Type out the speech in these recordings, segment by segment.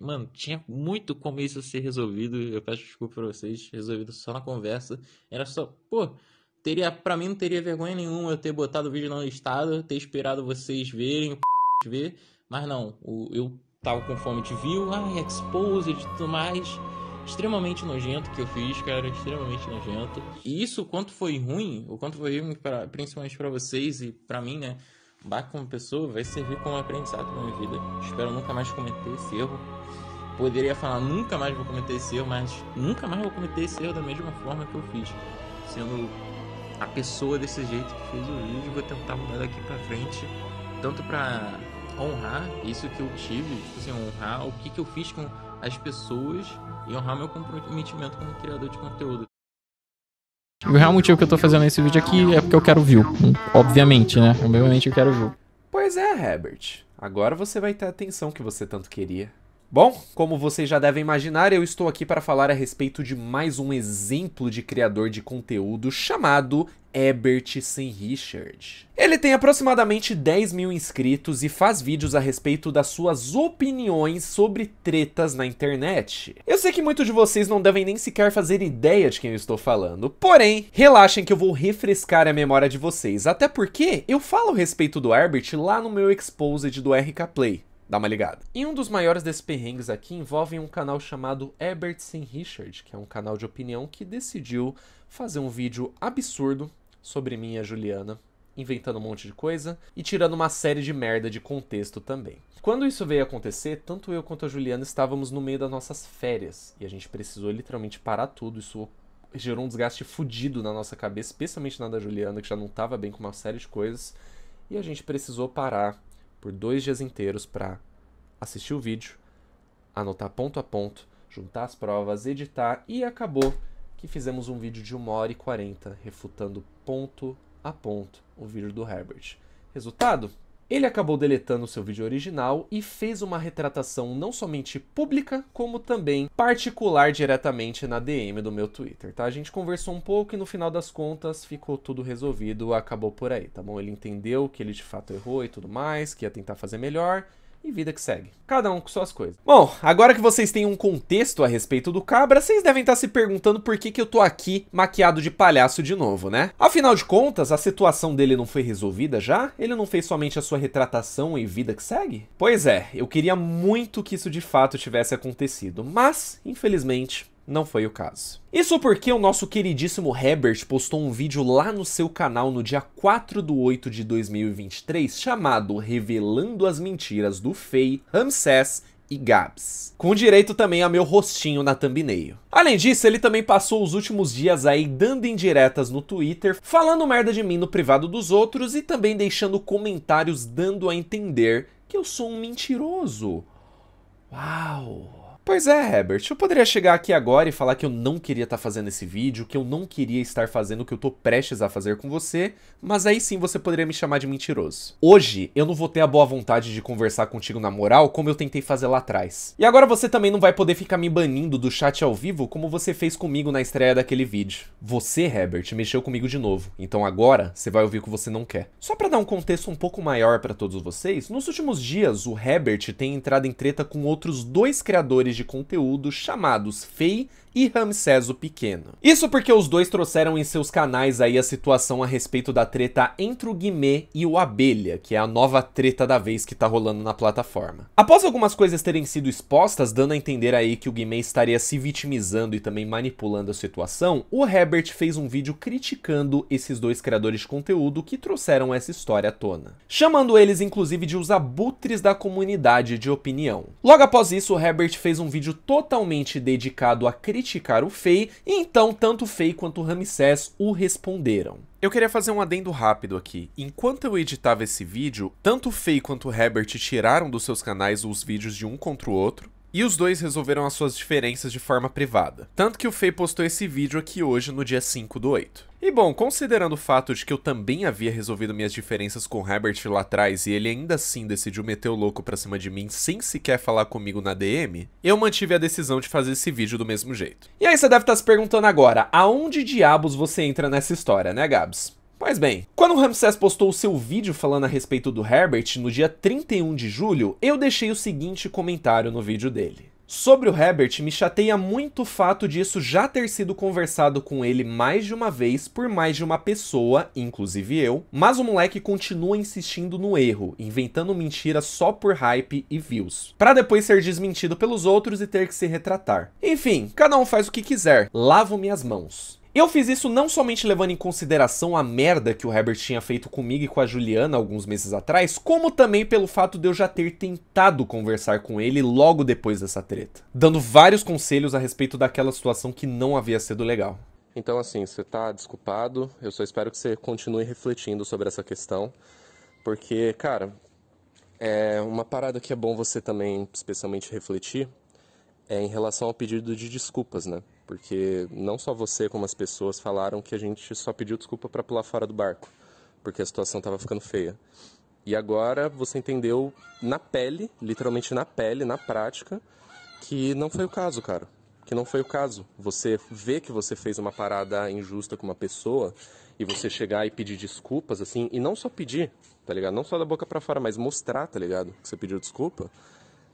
mano, tinha muito como isso ser resolvido. Eu peço desculpa pra vocês, resolvido só na conversa. Era só, pô, teria, pra mim não teria vergonha nenhuma eu ter botado o vídeo no estado, ter esperado vocês verem, ver, mas não, eu tava com fome de view, ai, exposed e tudo mais. Extremamente nojento que eu fiz, cara, extremamente nojento. E isso, quanto foi ruim, o quanto foi ruim, pra, principalmente para vocês e para mim, né? Bach como pessoa vai servir como aprendizado na minha vida. Espero nunca mais cometer esse erro. Poderia falar nunca mais vou cometer esse erro, mas nunca mais vou cometer esse erro da mesma forma que eu fiz. Sendo a pessoa desse jeito que fez o vídeo, vou tentar mudar daqui para frente, tanto para honrar isso que eu tive, tipo assim, honrar o que, que eu fiz com as pessoas e honrar meu comprometimento como criador de conteúdo. O real motivo que eu tô fazendo esse vídeo aqui é porque eu quero view. Obviamente, né? Obviamente eu quero view. Pois é, Herbert. Agora você vai ter a atenção que você tanto queria. Bom, como vocês já devem imaginar, eu estou aqui para falar a respeito de mais um exemplo de criador de conteúdo chamado Ebert St. Richard. Ele tem aproximadamente 10 mil inscritos e faz vídeos a respeito das suas opiniões sobre tretas na internet. Eu sei que muitos de vocês não devem nem sequer fazer ideia de quem eu estou falando, porém, relaxem que eu vou refrescar a memória de vocês, até porque eu falo a respeito do Herbert lá no meu Exposed do RK Play dá uma ligada. E um dos maiores desses perrengues aqui envolve um canal chamado Herbert St. Richard, que é um canal de opinião que decidiu fazer um vídeo absurdo sobre mim e a Juliana, inventando um monte de coisa e tirando uma série de merda de contexto também. Quando isso veio acontecer, tanto eu quanto a Juliana estávamos no meio das nossas férias e a gente precisou literalmente parar tudo. Isso gerou um desgaste fudido na nossa cabeça, especialmente na da Juliana, que já não estava bem com uma série de coisas. E a gente precisou parar por dois dias inteiros para assistir o vídeo, anotar ponto a ponto, juntar as provas, editar e acabou que fizemos um vídeo de 1 hora e 40 refutando ponto a ponto o vídeo do Herbert. Resultado? Ele acabou deletando seu vídeo original e fez uma retratação não somente pública, como também particular diretamente na DM do meu Twitter, tá? A gente conversou um pouco e no final das contas ficou tudo resolvido, acabou por aí, tá bom? Ele entendeu que ele de fato errou e tudo mais, que ia tentar fazer melhor, e vida que segue. Cada um com suas coisas. Bom, agora que vocês têm um contexto a respeito do Cabra, vocês devem estar se perguntando por que, que eu tô aqui maquiado de palhaço de novo, né? Afinal de contas, a situação dele não foi resolvida já? Ele não fez somente a sua retratação e vida que segue? Pois é, eu queria muito que isso de fato tivesse acontecido, mas, infelizmente, não foi o caso. Isso porque o nosso queridíssimo Herbert postou um vídeo lá no seu canal no dia 4 de 8 de 2023 chamado Revelando as Mentiras do Fei, Ramsés e Gabs. Com direito também a meu rostinho na thumbnail. Além disso, ele também passou os últimos dias aí dando indiretas no Twitter, falando merda de mim no privado dos outros e também deixando comentários dando a entender que eu sou um mentiroso. Uau! Pois é, Herbert, eu poderia chegar aqui agora e falar que eu não queria estar tá fazendo esse vídeo, que eu não queria estar fazendo o que eu tô prestes a fazer com você, mas aí sim você poderia me chamar de mentiroso. Hoje, eu não vou ter a boa vontade de conversar contigo na moral como eu tentei fazer lá atrás. E agora você também não vai poder ficar me banindo do chat ao vivo como você fez comigo na estreia daquele vídeo. Você, Herbert, mexeu comigo de novo, então agora você vai ouvir o que você não quer. Só para dar um contexto um pouco maior para todos vocês, nos últimos dias o Herbert tem entrado em treta com outros dois criadores de conteúdo chamados Fei e Ramsés o Pequeno. Isso porque os dois trouxeram em seus canais aí a situação a respeito da treta entre o Guimê e o Abelha, que é a nova treta da vez que tá rolando na plataforma. Após algumas coisas terem sido expostas, dando a entender aí que o Guimê estaria se vitimizando e também manipulando a situação, o Herbert fez um vídeo criticando esses dois criadores de conteúdo que trouxeram essa história à tona, chamando eles inclusive de os abutres da comunidade de opinião. Logo após isso, o Herbert fez um vídeo totalmente dedicado a criticar criticar o Fei, e então tanto Fei quanto Ramsés o responderam. Eu queria fazer um adendo rápido aqui. Enquanto eu editava esse vídeo, tanto o Fei quanto o Herbert tiraram dos seus canais os vídeos de um contra o outro, e os dois resolveram as suas diferenças de forma privada. Tanto que o Fei postou esse vídeo aqui hoje no dia 5 do 8. E bom, considerando o fato de que eu também havia resolvido minhas diferenças com o Herbert lá atrás e ele ainda assim decidiu meter o louco pra cima de mim sem sequer falar comigo na DM, eu mantive a decisão de fazer esse vídeo do mesmo jeito. E aí você deve estar tá se perguntando agora, aonde diabos você entra nessa história, né Gabs? Pois bem, quando o Ramsés postou o seu vídeo falando a respeito do Herbert no dia 31 de julho, eu deixei o seguinte comentário no vídeo dele. Sobre o Herbert, me chateia muito o fato disso já ter sido conversado com ele mais de uma vez por mais de uma pessoa, inclusive eu, mas o moleque continua insistindo no erro, inventando mentira só por hype e views, para depois ser desmentido pelos outros e ter que se retratar. Enfim, cada um faz o que quiser, lavo minhas mãos. Eu fiz isso não somente levando em consideração a merda que o Herbert tinha feito comigo e com a Juliana alguns meses atrás, como também pelo fato de eu já ter tentado conversar com ele logo depois dessa treta, dando vários conselhos a respeito daquela situação que não havia sido legal. Então, assim, você tá desculpado, eu só espero que você continue refletindo sobre essa questão, porque, cara, é uma parada que é bom você também, especialmente, refletir, é em relação ao pedido de desculpas, né? Porque não só você, como as pessoas falaram que a gente só pediu desculpa para pular fora do barco, porque a situação estava ficando feia. E agora você entendeu na pele, literalmente na pele, na prática, que não foi o caso, cara. Que não foi o caso. Você vê que você fez uma parada injusta com uma pessoa e você chegar e pedir desculpas, assim, e não só pedir, tá ligado? Não só da boca para fora, mas mostrar, tá ligado? Que você pediu desculpa,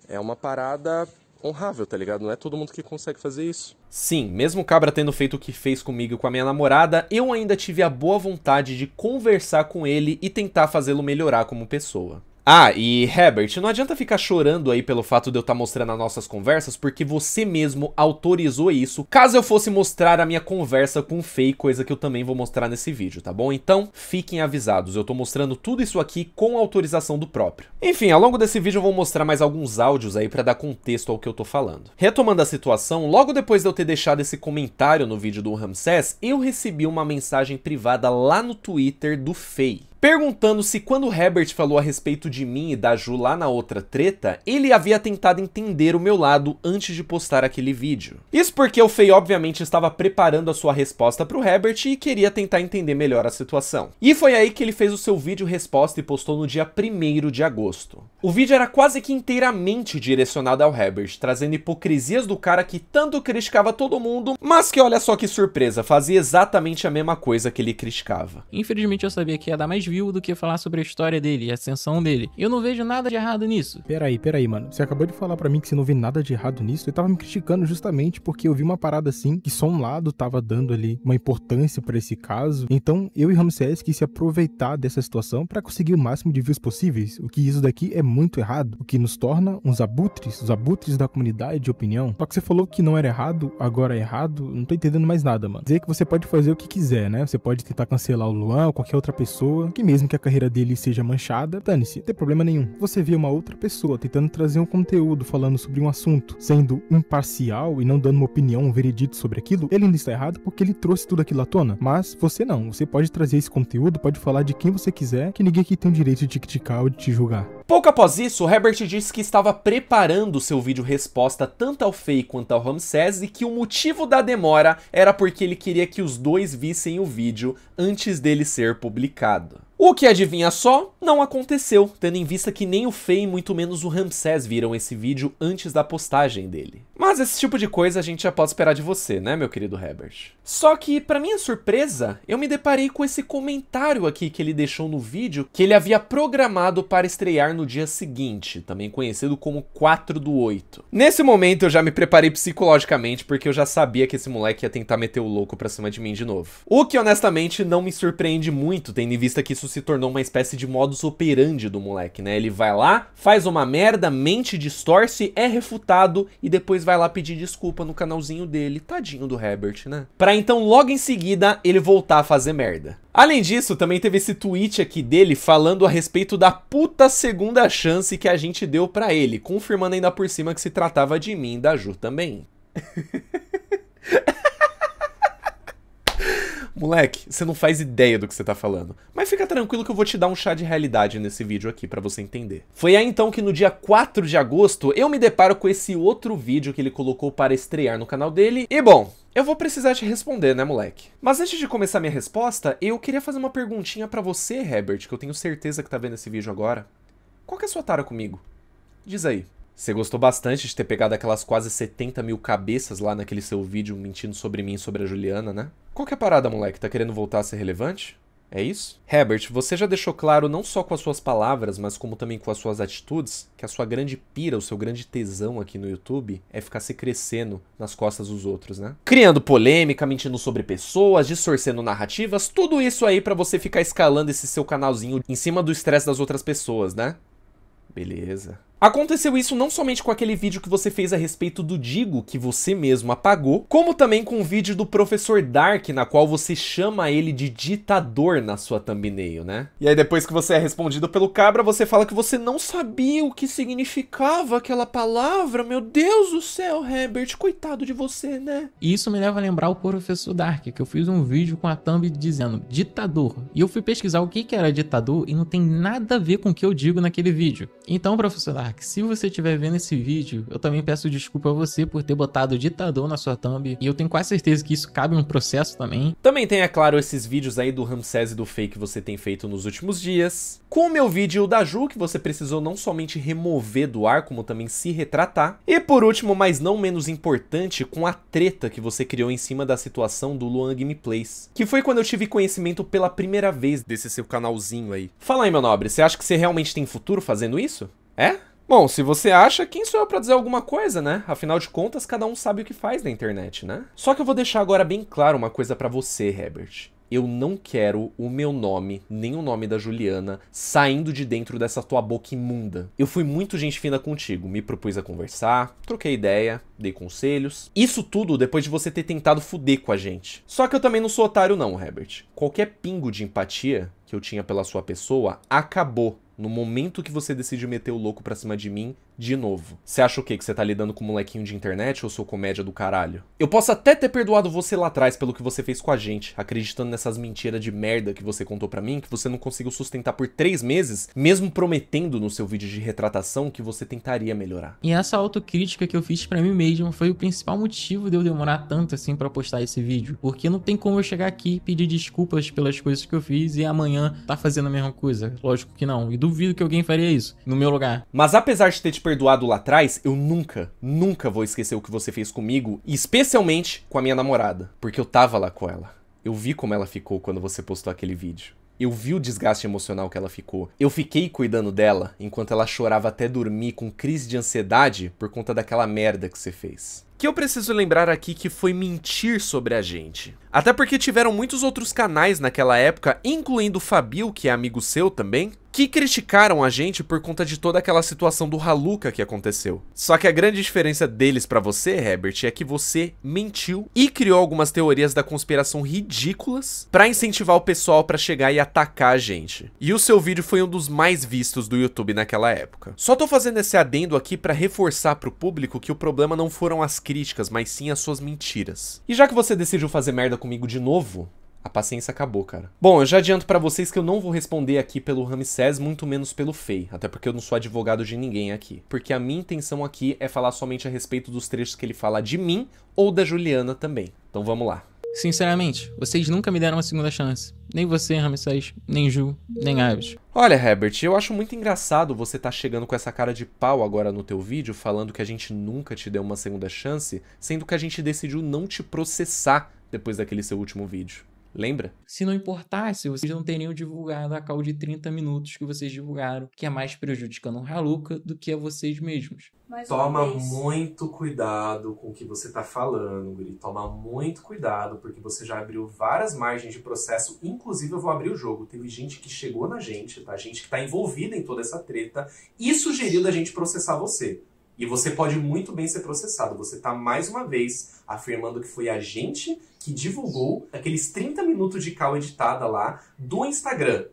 é uma parada honrável, tá ligado? Não é todo mundo que consegue fazer isso. Sim, mesmo o Cabra tendo feito o que fez comigo e com a minha namorada, eu ainda tive a boa vontade de conversar com ele e tentar fazê-lo melhorar como pessoa. Ah, e Herbert, não adianta ficar chorando aí pelo fato de eu estar tá mostrando as nossas conversas, porque você mesmo autorizou isso, caso eu fosse mostrar a minha conversa com o Fei, coisa que eu também vou mostrar nesse vídeo, tá bom? Então, fiquem avisados, eu tô mostrando tudo isso aqui com autorização do próprio. Enfim, ao longo desse vídeo eu vou mostrar mais alguns áudios aí para dar contexto ao que eu tô falando. Retomando a situação, logo depois de eu ter deixado esse comentário no vídeo do Ramsés, eu recebi uma mensagem privada lá no Twitter do Fei perguntando se quando Herbert falou a respeito de mim e da Ju lá na outra treta, ele havia tentado entender o meu lado antes de postar aquele vídeo. Isso porque o Fei obviamente estava preparando a sua resposta para o Herbert e queria tentar entender melhor a situação. E foi aí que ele fez o seu vídeo resposta e postou no dia 1 de agosto. O vídeo era quase que inteiramente direcionado ao Herbert, trazendo hipocrisias do cara que tanto criticava todo mundo, mas que olha só que surpresa, fazia exatamente a mesma coisa que ele criticava. Infelizmente eu sabia que ia dar mais viu do que falar sobre a história dele a ascensão dele. Eu não vejo nada de errado nisso. Peraí, peraí, mano. Você acabou de falar para mim que você não vê nada de errado nisso. Eu tava me criticando justamente porque eu vi uma parada assim que só um lado tava dando ali uma importância para esse caso. Então eu e Ramsés quis se aproveitar dessa situação para conseguir o máximo de views possíveis. O que isso daqui é muito errado. O que nos torna uns abutres, os abutres da comunidade de opinião. Só que você falou que não era errado, agora é errado. Não tô entendendo mais nada, mano. Dizer que você pode fazer o que quiser, né? Você pode tentar cancelar o Luan ou qualquer outra pessoa que mesmo que a carreira dele seja manchada, dane-se, não tem problema nenhum. Você vê uma outra pessoa tentando trazer um conteúdo falando sobre um assunto, sendo imparcial e não dando uma opinião, um veredito sobre aquilo, ele ainda está errado porque ele trouxe tudo aquilo à tona. Mas você não, você pode trazer esse conteúdo, pode falar de quem você quiser, que ninguém aqui tem o direito de criticar ou de te julgar. Pouco após isso, Herbert disse que estava preparando seu vídeo resposta tanto ao Faye quanto ao Ramsés e que o motivo da demora era porque ele queria que os dois vissem o vídeo antes dele ser publicado. O que adivinha só, não aconteceu, tendo em vista que nem o Fei, muito menos o Ramsés viram esse vídeo antes da postagem dele. Mas esse tipo de coisa a gente já pode esperar de você, né, meu querido Herbert? Só que, para minha surpresa, eu me deparei com esse comentário aqui que ele deixou no vídeo que ele havia programado para estrear no dia seguinte, também conhecido como 4 do 8. Nesse momento eu já me preparei psicologicamente porque eu já sabia que esse moleque ia tentar meter o louco pra cima de mim de novo. O que honestamente não me surpreende muito, tendo em vista que isso se tornou uma espécie de modus operandi do moleque, né? Ele vai lá, faz uma merda, mente, distorce, é refutado e depois vai lá pedir desculpa no canalzinho dele, tadinho do Herbert, né? Pra então logo em seguida ele voltar a fazer merda. Além disso, também teve esse tweet aqui dele falando a respeito da puta segunda chance que a gente deu para ele, confirmando ainda por cima que se tratava de mim e da Ju também. Moleque, você não faz ideia do que você tá falando. Mas fica tranquilo que eu vou te dar um chá de realidade nesse vídeo aqui para você entender. Foi aí então que no dia 4 de agosto eu me deparo com esse outro vídeo que ele colocou para estrear no canal dele. E bom, eu vou precisar te responder, né, moleque? Mas antes de começar minha resposta, eu queria fazer uma perguntinha para você, Herbert, que eu tenho certeza que tá vendo esse vídeo agora. Qual que é a sua tara comigo? Diz aí. Você gostou bastante de ter pegado aquelas quase 70 mil cabeças lá naquele seu vídeo mentindo sobre mim e sobre a Juliana, né? Qual que é a parada, moleque? Tá querendo voltar a ser relevante? É isso? Herbert, você já deixou claro não só com as suas palavras, mas como também com as suas atitudes, que a sua grande pira, o seu grande tesão aqui no YouTube é ficar se crescendo nas costas dos outros, né? Criando polêmica, mentindo sobre pessoas, distorcendo narrativas, tudo isso aí para você ficar escalando esse seu canalzinho em cima do estresse das outras pessoas, né? Beleza. Aconteceu isso não somente com aquele vídeo que você fez a respeito do Digo, que você mesmo apagou, como também com o vídeo do Professor Dark, na qual você chama ele de ditador na sua thumbnail, né? E aí depois que você é respondido pelo Cabra, você fala que você não sabia o que significava aquela palavra. Meu Deus do céu, Herbert, coitado de você, né? E isso me leva a lembrar o Professor Dark, que eu fiz um vídeo com a thumb dizendo ditador. E eu fui pesquisar o que que era ditador e não tem nada a ver com o que eu digo naquele vídeo. Então, Professor Dark, Dark, se você estiver vendo esse vídeo, eu também peço desculpa a você por ter botado ditador na sua thumb. E eu tenho quase certeza que isso cabe um processo também. Também tem, é claro, esses vídeos aí do Ramsés e do Fake que você tem feito nos últimos dias. Com o meu vídeo da Ju, que você precisou não somente remover do ar, como também se retratar. E por último, mas não menos importante, com a treta que você criou em cima da situação do Luan Gameplays. Que foi quando eu tive conhecimento pela primeira vez desse seu canalzinho aí. Fala aí, meu nobre, você acha que você realmente tem futuro fazendo isso? É? Bom, se você acha, quem sou eu pra dizer alguma coisa, né? Afinal de contas, cada um sabe o que faz na internet, né? Só que eu vou deixar agora bem claro uma coisa para você, Herbert. Eu não quero o meu nome, nem o nome da Juliana, saindo de dentro dessa tua boca imunda. Eu fui muito gente fina contigo, me propus a conversar, troquei ideia, dei conselhos. Isso tudo depois de você ter tentado fuder com a gente. Só que eu também não sou otário não, Herbert. Qualquer pingo de empatia que eu tinha pela sua pessoa acabou no momento que você decide meter o louco pra cima de mim de novo. Você acha o quê? Que você tá lidando com um molequinho de internet ou sou comédia do caralho? Eu posso até ter perdoado você lá atrás pelo que você fez com a gente, acreditando nessas mentiras de merda que você contou para mim, que você não conseguiu sustentar por três meses, mesmo prometendo no seu vídeo de retratação que você tentaria melhorar. E essa autocrítica que eu fiz para mim mesmo foi o principal motivo de eu demorar tanto assim para postar esse vídeo. Porque não tem como eu chegar aqui e pedir desculpas pelas coisas que eu fiz e amanhã tá fazendo a mesma coisa. Lógico que não. E duvido que alguém faria isso no meu lugar. Mas apesar de ter te perdoado lá atrás, eu nunca, nunca vou esquecer o que você fez comigo, especialmente com a minha namorada, porque eu tava lá com ela. Eu vi como ela ficou quando você postou aquele vídeo. Eu vi o desgaste emocional que ela ficou. Eu fiquei cuidando dela enquanto ela chorava até dormir com crise de ansiedade por conta daquela merda que você fez. Que eu preciso lembrar aqui que foi mentir sobre a gente. Até porque tiveram muitos outros canais naquela época, incluindo o Fabio, que é amigo seu também, que criticaram a gente por conta de toda aquela situação do Haluka que aconteceu. Só que a grande diferença deles para você, Herbert, é que você mentiu e criou algumas teorias da conspiração ridículas para incentivar o pessoal para chegar e atacar a gente. E o seu vídeo foi um dos mais vistos do YouTube naquela época. Só tô fazendo esse adendo aqui para reforçar pro público que o problema não foram as críticas, mas sim as suas mentiras. E já que você decidiu fazer merda comigo de novo, a paciência acabou, cara. Bom, eu já adianto para vocês que eu não vou responder aqui pelo Ramsés, muito menos pelo Fei, até porque eu não sou advogado de ninguém aqui. Porque a minha intenção aqui é falar somente a respeito dos trechos que ele fala de mim ou da Juliana também. Então vamos lá. Sinceramente, vocês nunca me deram uma segunda chance. Nem você, Ramsés, nem Ju, nem Ives. Olha, Herbert, eu acho muito engraçado você tá chegando com essa cara de pau agora no teu vídeo, falando que a gente nunca te deu uma segunda chance, sendo que a gente decidiu não te processar depois daquele seu último vídeo. Lembra? Se não importasse, vocês não teriam divulgado a call de 30 minutos que vocês divulgaram, que é mais prejudicando o Haluka do que a vocês mesmos. Mais Toma muito cuidado com o que você tá falando, Guri. Toma muito cuidado, porque você já abriu várias margens de processo. Inclusive, eu vou abrir o jogo. Teve gente que chegou na gente, tá? Gente que tá envolvida em toda essa treta e sugeriu da gente processar você. E você pode muito bem ser processado. Você está mais uma vez afirmando que foi a gente que divulgou aqueles 30 minutos de call editada lá do Instagram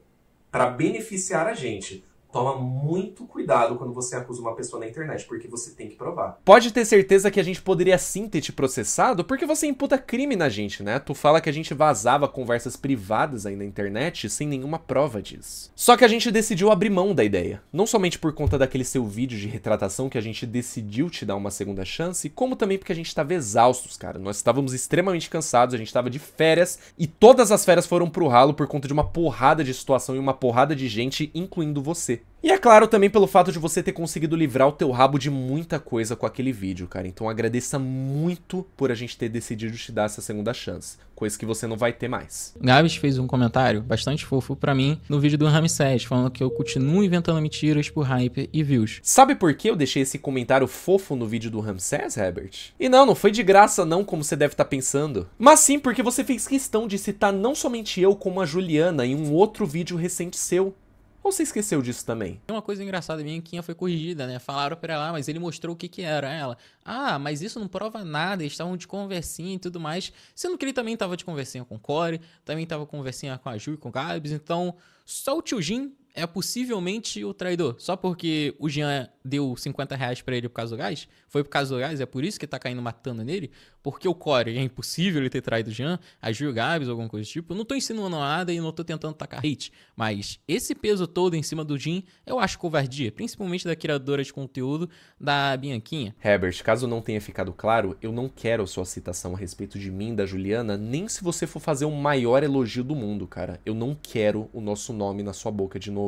para beneficiar a gente. Toma muito cuidado quando você acusa uma pessoa na internet, porque você tem que provar. Pode ter certeza que a gente poderia sim ter te processado, porque você imputa crime na gente, né? Tu fala que a gente vazava conversas privadas aí na internet sem nenhuma prova disso. Só que a gente decidiu abrir mão da ideia. Não somente por conta daquele seu vídeo de retratação que a gente decidiu te dar uma segunda chance, como também porque a gente estava exaustos, cara. Nós estávamos extremamente cansados, a gente estava de férias e todas as férias foram pro ralo por conta de uma porrada de situação e uma porrada de gente, incluindo você. E é claro também pelo fato de você ter conseguido livrar o teu rabo de muita coisa com aquele vídeo, cara. Então agradeça muito por a gente ter decidido te dar essa segunda chance. Coisa que você não vai ter mais. Gabs fez um comentário bastante fofo para mim no vídeo do Ramsés, falando que eu continuo inventando mentiras por hype e views. Sabe por que eu deixei esse comentário fofo no vídeo do Ramsés, Herbert? E não, não foi de graça não, como você deve estar tá pensando. Mas sim porque você fez questão de citar não somente eu, como a Juliana em um outro vídeo recente seu. Ou você esqueceu disso também? Uma coisa engraçada minha que foi corrigida, né? Falaram pra ela, mas ele mostrou o que que era. Ela, ah, mas isso não prova nada, eles estavam de conversinha e tudo mais. Sendo que ele também tava de conversinha com o Corey, também tava conversinha com a Ju e com o Gabs, então só o tio Jin é possivelmente o traidor. Só porque o Jean deu 50 reais pra ele por causa do gás? Foi por causa do gás? É por isso que tá caindo matando nele? Porque o Corey é impossível ele ter traído o Jean, a Gil Gabs, alguma coisa do tipo. Eu não tô ensinando nada e não tô tentando tacar hate. Mas esse peso todo em cima do Jim, eu acho covardia. Principalmente da criadora de conteúdo da Bianquinha. Herbert, caso não tenha ficado claro, eu não quero sua citação a respeito de mim, da Juliana, nem se você for fazer o maior elogio do mundo, cara. Eu não quero o nosso nome na sua boca de novo.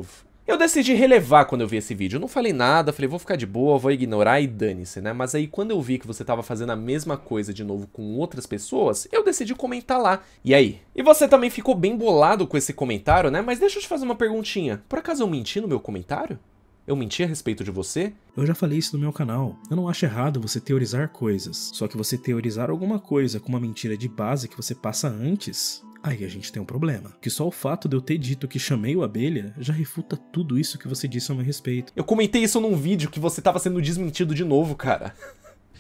Eu decidi relevar quando eu vi esse vídeo. Eu não falei nada, falei, vou ficar de boa, vou ignorar e dane-se, né? Mas aí quando eu vi que você tava fazendo a mesma coisa de novo com outras pessoas, eu decidi comentar lá. E aí? E você também ficou bem bolado com esse comentário, né? Mas deixa eu te fazer uma perguntinha. Por acaso eu menti no meu comentário? Eu menti a respeito de você? Eu já falei isso no meu canal. Eu não acho errado você teorizar coisas. Só que você teorizar alguma coisa com uma mentira de base que você passa antes, Aí a gente tem um problema. Que só o fato de eu ter dito que chamei o abelha já refuta tudo isso que você disse a meu respeito. Eu comentei isso num vídeo que você tava sendo desmentido de novo, cara.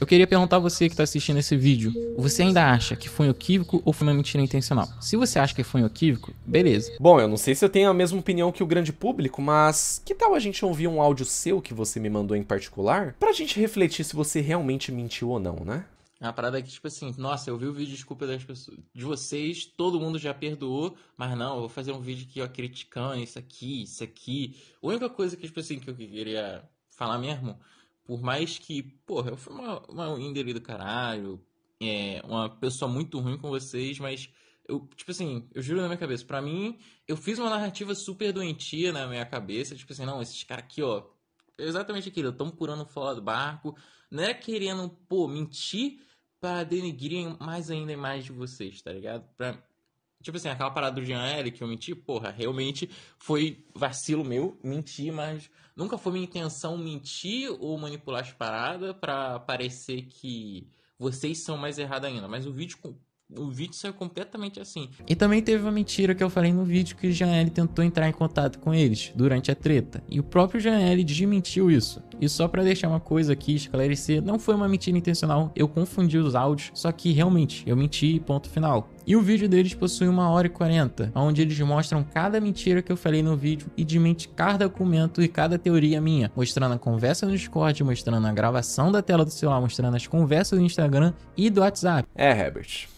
Eu queria perguntar a você que está assistindo esse vídeo, você ainda acha que foi um equívoco ou foi uma mentira intencional? Se você acha que foi um equívoco, beleza. Bom, eu não sei se eu tenho a mesma opinião que o grande público, mas que tal a gente ouvir um áudio seu que você me mandou em particular, pra gente refletir se você realmente mentiu ou não, né? É uma parada que, tipo assim, nossa, eu vi o vídeo de desculpa das pessoas, de vocês, todo mundo já perdoou, mas não, eu vou fazer um vídeo aqui, ó, criticando isso aqui, isso aqui. A única coisa que, tipo assim, que eu queria falar mesmo, por mais que, porra, eu fui uma, uma índole do caralho, é, uma pessoa muito ruim com vocês, mas eu, tipo assim, eu juro na minha cabeça, pra mim, eu fiz uma narrativa super doentia na minha cabeça, tipo assim, não, esses caras aqui, ó, exatamente aquilo, estão purando fora do barco, não é querendo, pô, mentir para denigrirem mais ainda a imagem de vocês, tá ligado? Pra, tipo assim, aquela parada do Jean L que eu menti, porra, realmente foi vacilo meu, mentir, mas nunca foi minha intenção mentir ou manipular as paradas para parecer que vocês são mais errados ainda. Mas o vídeo o vídeo saiu completamente assim. E também teve uma mentira que eu falei no vídeo que o Janelle tentou entrar em contato com eles durante a treta. E o próprio Janelle desmentiu isso. E só para deixar uma coisa aqui, esclarecer, não foi uma mentira intencional, eu confundi os áudios, só que realmente eu menti, ponto final. E o vídeo deles possui uma hora e 40, onde eles mostram cada mentira que eu falei no vídeo e desmente cada argumento e cada teoria minha, mostrando a conversa no Discord, mostrando a gravação da tela do celular, mostrando as conversas do Instagram e do WhatsApp. É, Herbert.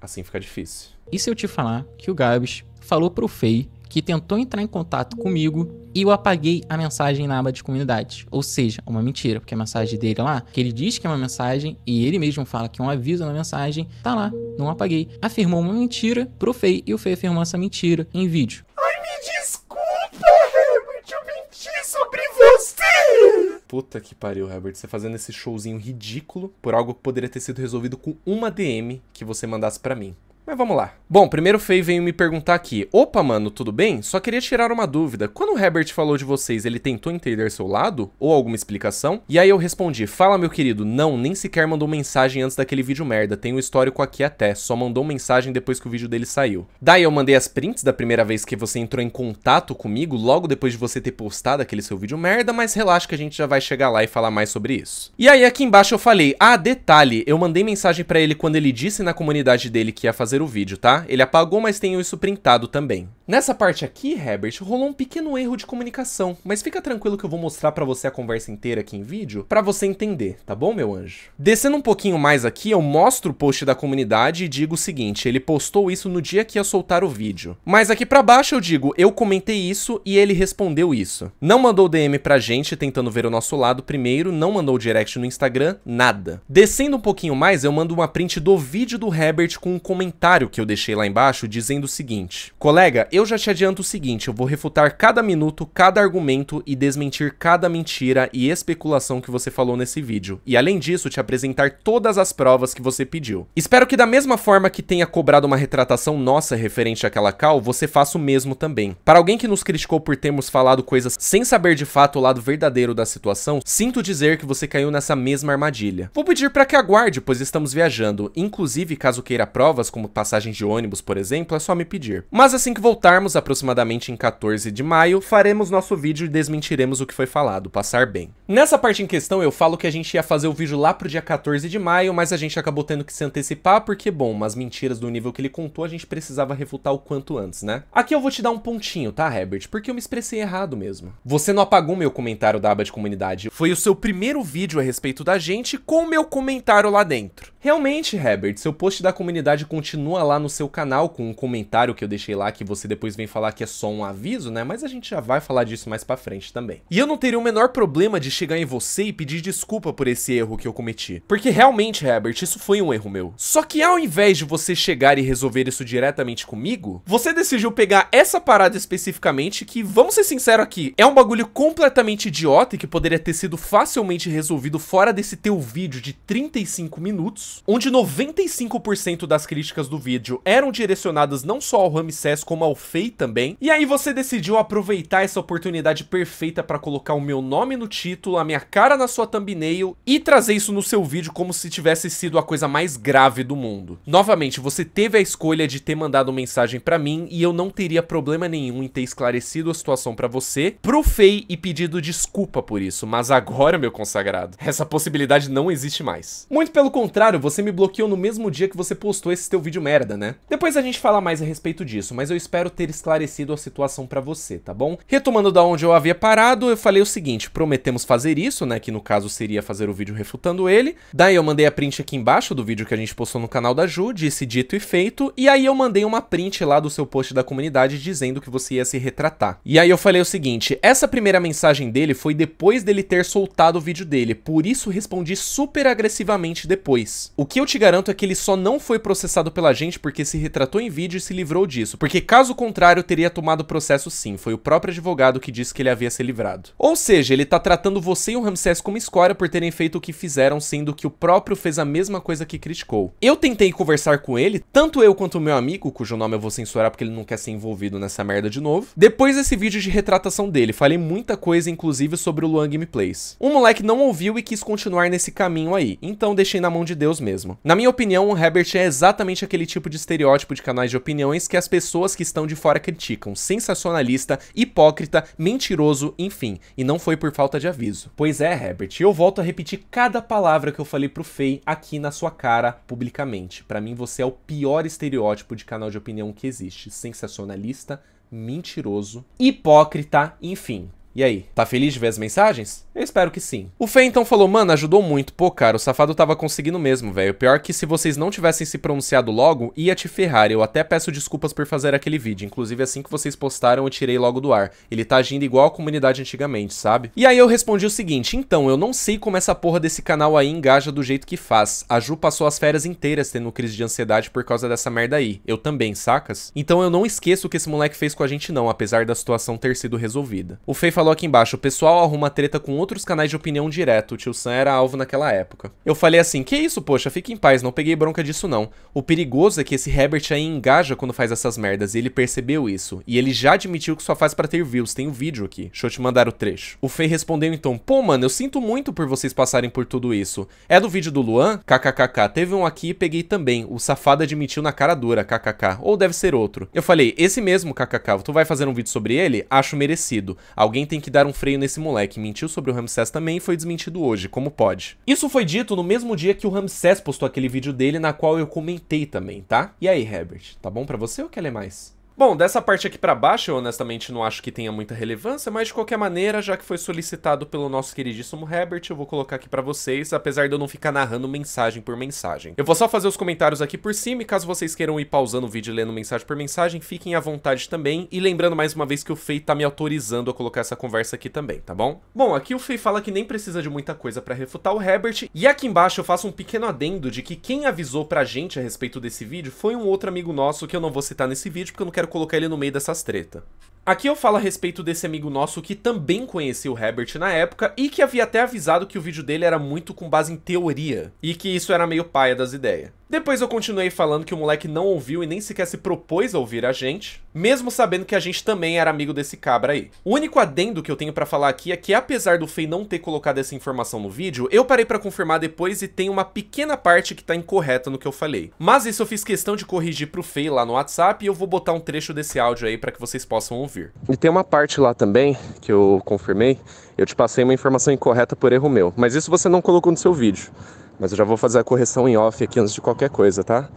Assim fica difícil. E se eu te falar que o Gabs falou pro Fei que tentou entrar em contato comigo e eu apaguei a mensagem na aba de comunidade. Ou seja, uma mentira, porque a mensagem dele lá, que ele diz que é uma mensagem e ele mesmo fala que é um aviso na mensagem, tá lá, não apaguei. Afirmou uma mentira pro Fei e o Fei afirmou essa mentira em vídeo. Ai, me desculpa, Herbert, eu menti sobre você! Puta que pariu, Herbert, você fazendo esse showzinho ridículo por algo que poderia ter sido resolvido com uma DM que você mandasse para mim. Mas vamos lá. Bom, primeiro o Fei veio me perguntar aqui. Opa, mano, tudo bem? Só queria tirar uma dúvida. Quando o Herbert falou de vocês, ele tentou entender seu lado? Ou alguma explicação? E aí eu respondi, fala meu querido, não, nem sequer mandou mensagem antes daquele vídeo merda. Tem um histórico aqui até, só mandou mensagem depois que o vídeo dele saiu. Daí eu mandei as prints da primeira vez que você entrou em contato comigo, logo depois de você ter postado aquele seu vídeo merda, mas relaxa que a gente já vai chegar lá e falar mais sobre isso. E aí aqui embaixo eu falei, ah, detalhe, eu mandei mensagem para ele quando ele disse na comunidade dele que ia fazer o vídeo, tá? Ele apagou, mas tenho isso printado também. Nessa parte aqui, Herbert, rolou um pequeno erro de comunicação, mas fica tranquilo que eu vou mostrar para você a conversa inteira aqui em vídeo, para você entender, tá bom, meu anjo? Descendo um pouquinho mais aqui, eu mostro o post da comunidade e digo o seguinte, ele postou isso no dia que ia soltar o vídeo. Mas aqui para baixo eu digo, eu comentei isso e ele respondeu isso. Não mandou DM pra gente tentando ver o nosso lado primeiro, não mandou direct no Instagram, nada. Descendo um pouquinho mais, eu mando uma print do vídeo do Herbert com um comentário comentário que eu deixei lá embaixo dizendo o seguinte: Colega, eu já te adianto o seguinte, eu vou refutar cada minuto, cada argumento e desmentir cada mentira e especulação que você falou nesse vídeo. E além disso, te apresentar todas as provas que você pediu. Espero que da mesma forma que tenha cobrado uma retratação nossa referente àquela cal, você faça o mesmo também. Para alguém que nos criticou por termos falado coisas sem saber de fato o lado verdadeiro da situação, sinto dizer que você caiu nessa mesma armadilha. Vou pedir para que aguarde, pois estamos viajando. Inclusive, caso queira provas, como passagens de ônibus, por exemplo, é só me pedir. Mas assim que voltarmos, aproximadamente em 14 de maio, faremos nosso vídeo e desmentiremos o que foi falado, passar bem. Nessa parte em questão, eu falo que a gente ia fazer o vídeo lá pro dia 14 de maio, mas a gente acabou tendo que se antecipar, porque, bom, umas mentiras do nível que ele contou, a gente precisava refutar o quanto antes, né? Aqui eu vou te dar um pontinho, tá, Herbert? Porque eu me expressei errado mesmo. Você não apagou meu comentário da aba de comunidade. Foi o seu primeiro vídeo a respeito da gente com meu comentário lá dentro. Realmente, Herbert, seu post da comunidade continua lá no seu canal com um comentário que eu deixei lá que você depois vem falar que é só um aviso, né? Mas a gente já vai falar disso mais pra frente também. E eu não teria o menor problema de chegar em você e pedir desculpa por esse erro que eu cometi. Porque realmente, Herbert, isso foi um erro meu. Só que ao invés de você chegar e resolver isso diretamente comigo, você decidiu pegar essa parada especificamente que, vamos ser sinceros aqui, é um bagulho completamente idiota e que poderia ter sido facilmente resolvido fora desse teu vídeo de 35 minutos, onde 95% das críticas do vídeo eram direcionadas não só ao Ramsés como ao Fei também. E aí você decidiu aproveitar essa oportunidade perfeita para colocar o meu nome no título, a minha cara na sua thumbnail e trazer isso no seu vídeo como se tivesse sido a coisa mais grave do mundo. Novamente, você teve a escolha de ter mandado mensagem para mim e eu não teria problema nenhum em ter esclarecido a situação para você, pro Fei e pedido desculpa por isso, mas agora, meu consagrado, essa possibilidade não existe mais. Muito pelo contrário, você me bloqueou no mesmo dia que você postou esse teu vídeo merda, né? Depois a gente fala mais a respeito disso, mas eu espero ter esclarecido a situação para você, tá bom? Retomando da onde eu havia parado, eu falei o seguinte, prometemos fazer isso, né, que no caso seria fazer o vídeo refutando ele. Daí eu mandei a print aqui embaixo do vídeo que a gente postou no canal da Ju, disse dito e feito, e aí eu mandei uma print lá do seu post da comunidade dizendo que você ia se retratar. E aí eu falei o seguinte, essa primeira mensagem dele foi depois dele ter soltado o vídeo dele, por isso respondi super agressivamente depois. O que eu te garanto é que ele só não foi processado pela gente porque se retratou em vídeo e se livrou disso, porque caso contrário teria tomado processo sim, foi o próprio advogado que disse que ele havia se livrado. Ou seja, ele tá tratando você e o Ramsés como escória por terem feito o que fizeram, sendo que o próprio fez a mesma coisa que criticou. Eu tentei conversar com ele, tanto eu quanto o meu amigo, cujo nome eu vou censurar porque ele não quer ser envolvido nessa merda de novo. Depois desse vídeo de retratação dele, falei muita coisa, inclusive sobre o Luan Gameplays. O moleque não ouviu e quis continuar nesse caminho aí, então deixei na mão de Deus mesmo. Na minha opinião, o Herbert é exatamente aquele tipo de estereótipo de canais de opiniões que as pessoas que estão de fora criticam, sensacionalista, hipócrita, mentiroso, enfim, e não foi por falta de aviso. Pois é, Herbert, eu volto a repetir cada palavra que eu falei pro Fei aqui na sua cara, publicamente. Para mim, você é o pior estereótipo de canal de opinião que existe. Sensacionalista, mentiroso, hipócrita, enfim. E aí, tá feliz de ver as mensagens? Eu espero que sim. O Fê então falou, mano, ajudou muito. Pô, cara, o safado tava conseguindo mesmo, velho. Pior que se vocês não tivessem se pronunciado logo, ia te ferrar. Eu até peço desculpas por fazer aquele vídeo. Inclusive, assim que vocês postaram, eu tirei logo do ar. Ele tá agindo igual a comunidade antigamente, sabe? E aí eu respondi o seguinte, então, eu não sei como essa porra desse canal aí engaja do jeito que faz. A Ju passou as férias inteiras tendo crise de ansiedade por causa dessa merda aí. Eu também, sacas? Então eu não esqueço o que esse moleque fez com a gente não, apesar da situação ter sido resolvida. O Fê falou aqui embaixo, o pessoal arruma treta com outros canais de opinião direto, o tio Sam era alvo naquela época. Eu falei assim, que isso, poxa, fique em paz, não peguei bronca disso não. O perigoso é que esse Herbert aí engaja quando faz essas merdas, e ele percebeu isso. E ele já admitiu que só faz pra ter views, tem um vídeo aqui. Deixa eu te mandar o trecho. O Fei respondeu então, pô mano, eu sinto muito por vocês passarem por tudo isso. É do vídeo do Luan? KKKK, teve um aqui e peguei também. O safado admitiu na cara dura, KKK. Ou deve ser outro. Eu falei, esse mesmo, KKK, tu vai fazer um vídeo sobre ele? Acho merecido. Alguém tem que dar um freio nesse moleque. Mentiu sobre o Ramsés também e foi desmentido hoje, como pode? Isso foi dito no mesmo dia que o Ramsés postou aquele vídeo dele, na qual eu comentei também, tá? E aí, Herbert, tá bom pra você ou quer ler mais? Bom, dessa parte aqui pra baixo eu honestamente não acho que tenha muita relevância, mas de qualquer maneira, já que foi solicitado pelo nosso queridíssimo Herbert, eu vou colocar aqui pra vocês, apesar de eu não ficar narrando mensagem por mensagem. Eu vou só fazer os comentários aqui por cima e caso vocês queiram ir pausando o vídeo e lendo mensagem por mensagem, fiquem à vontade também. E lembrando mais uma vez que o Fei tá me autorizando a colocar essa conversa aqui também, tá bom? Bom, aqui o Fei fala que nem precisa de muita coisa pra refutar o Herbert, e aqui embaixo eu faço um pequeno adendo de que quem avisou pra gente a respeito desse vídeo foi um outro amigo nosso que eu não vou citar nesse vídeo porque eu não quero colocar ele no meio dessas treta. Aqui eu falo a respeito desse amigo nosso que também conhecia o Herbert na época e que havia até avisado que o vídeo dele era muito com base em teoria e que isso era meio paia das ideias. Depois eu continuei falando que o moleque não ouviu e nem sequer se propôs a ouvir a gente, mesmo sabendo que a gente também era amigo desse cabra aí. O único adendo que eu tenho pra falar aqui é que apesar do Fei não ter colocado essa informação no vídeo, eu parei pra confirmar depois e tem uma pequena parte que tá incorreta no que eu falei. Mas isso eu fiz questão de corrigir pro Fei lá no WhatsApp e eu vou botar um trecho desse áudio aí pra que vocês possam ouvir. E tem uma parte lá também que eu confirmei, eu te passei uma informação incorreta por erro meu, mas isso você não colocou no seu vídeo. Mas eu já vou fazer a correção em off aqui antes de qualquer coisa, tá?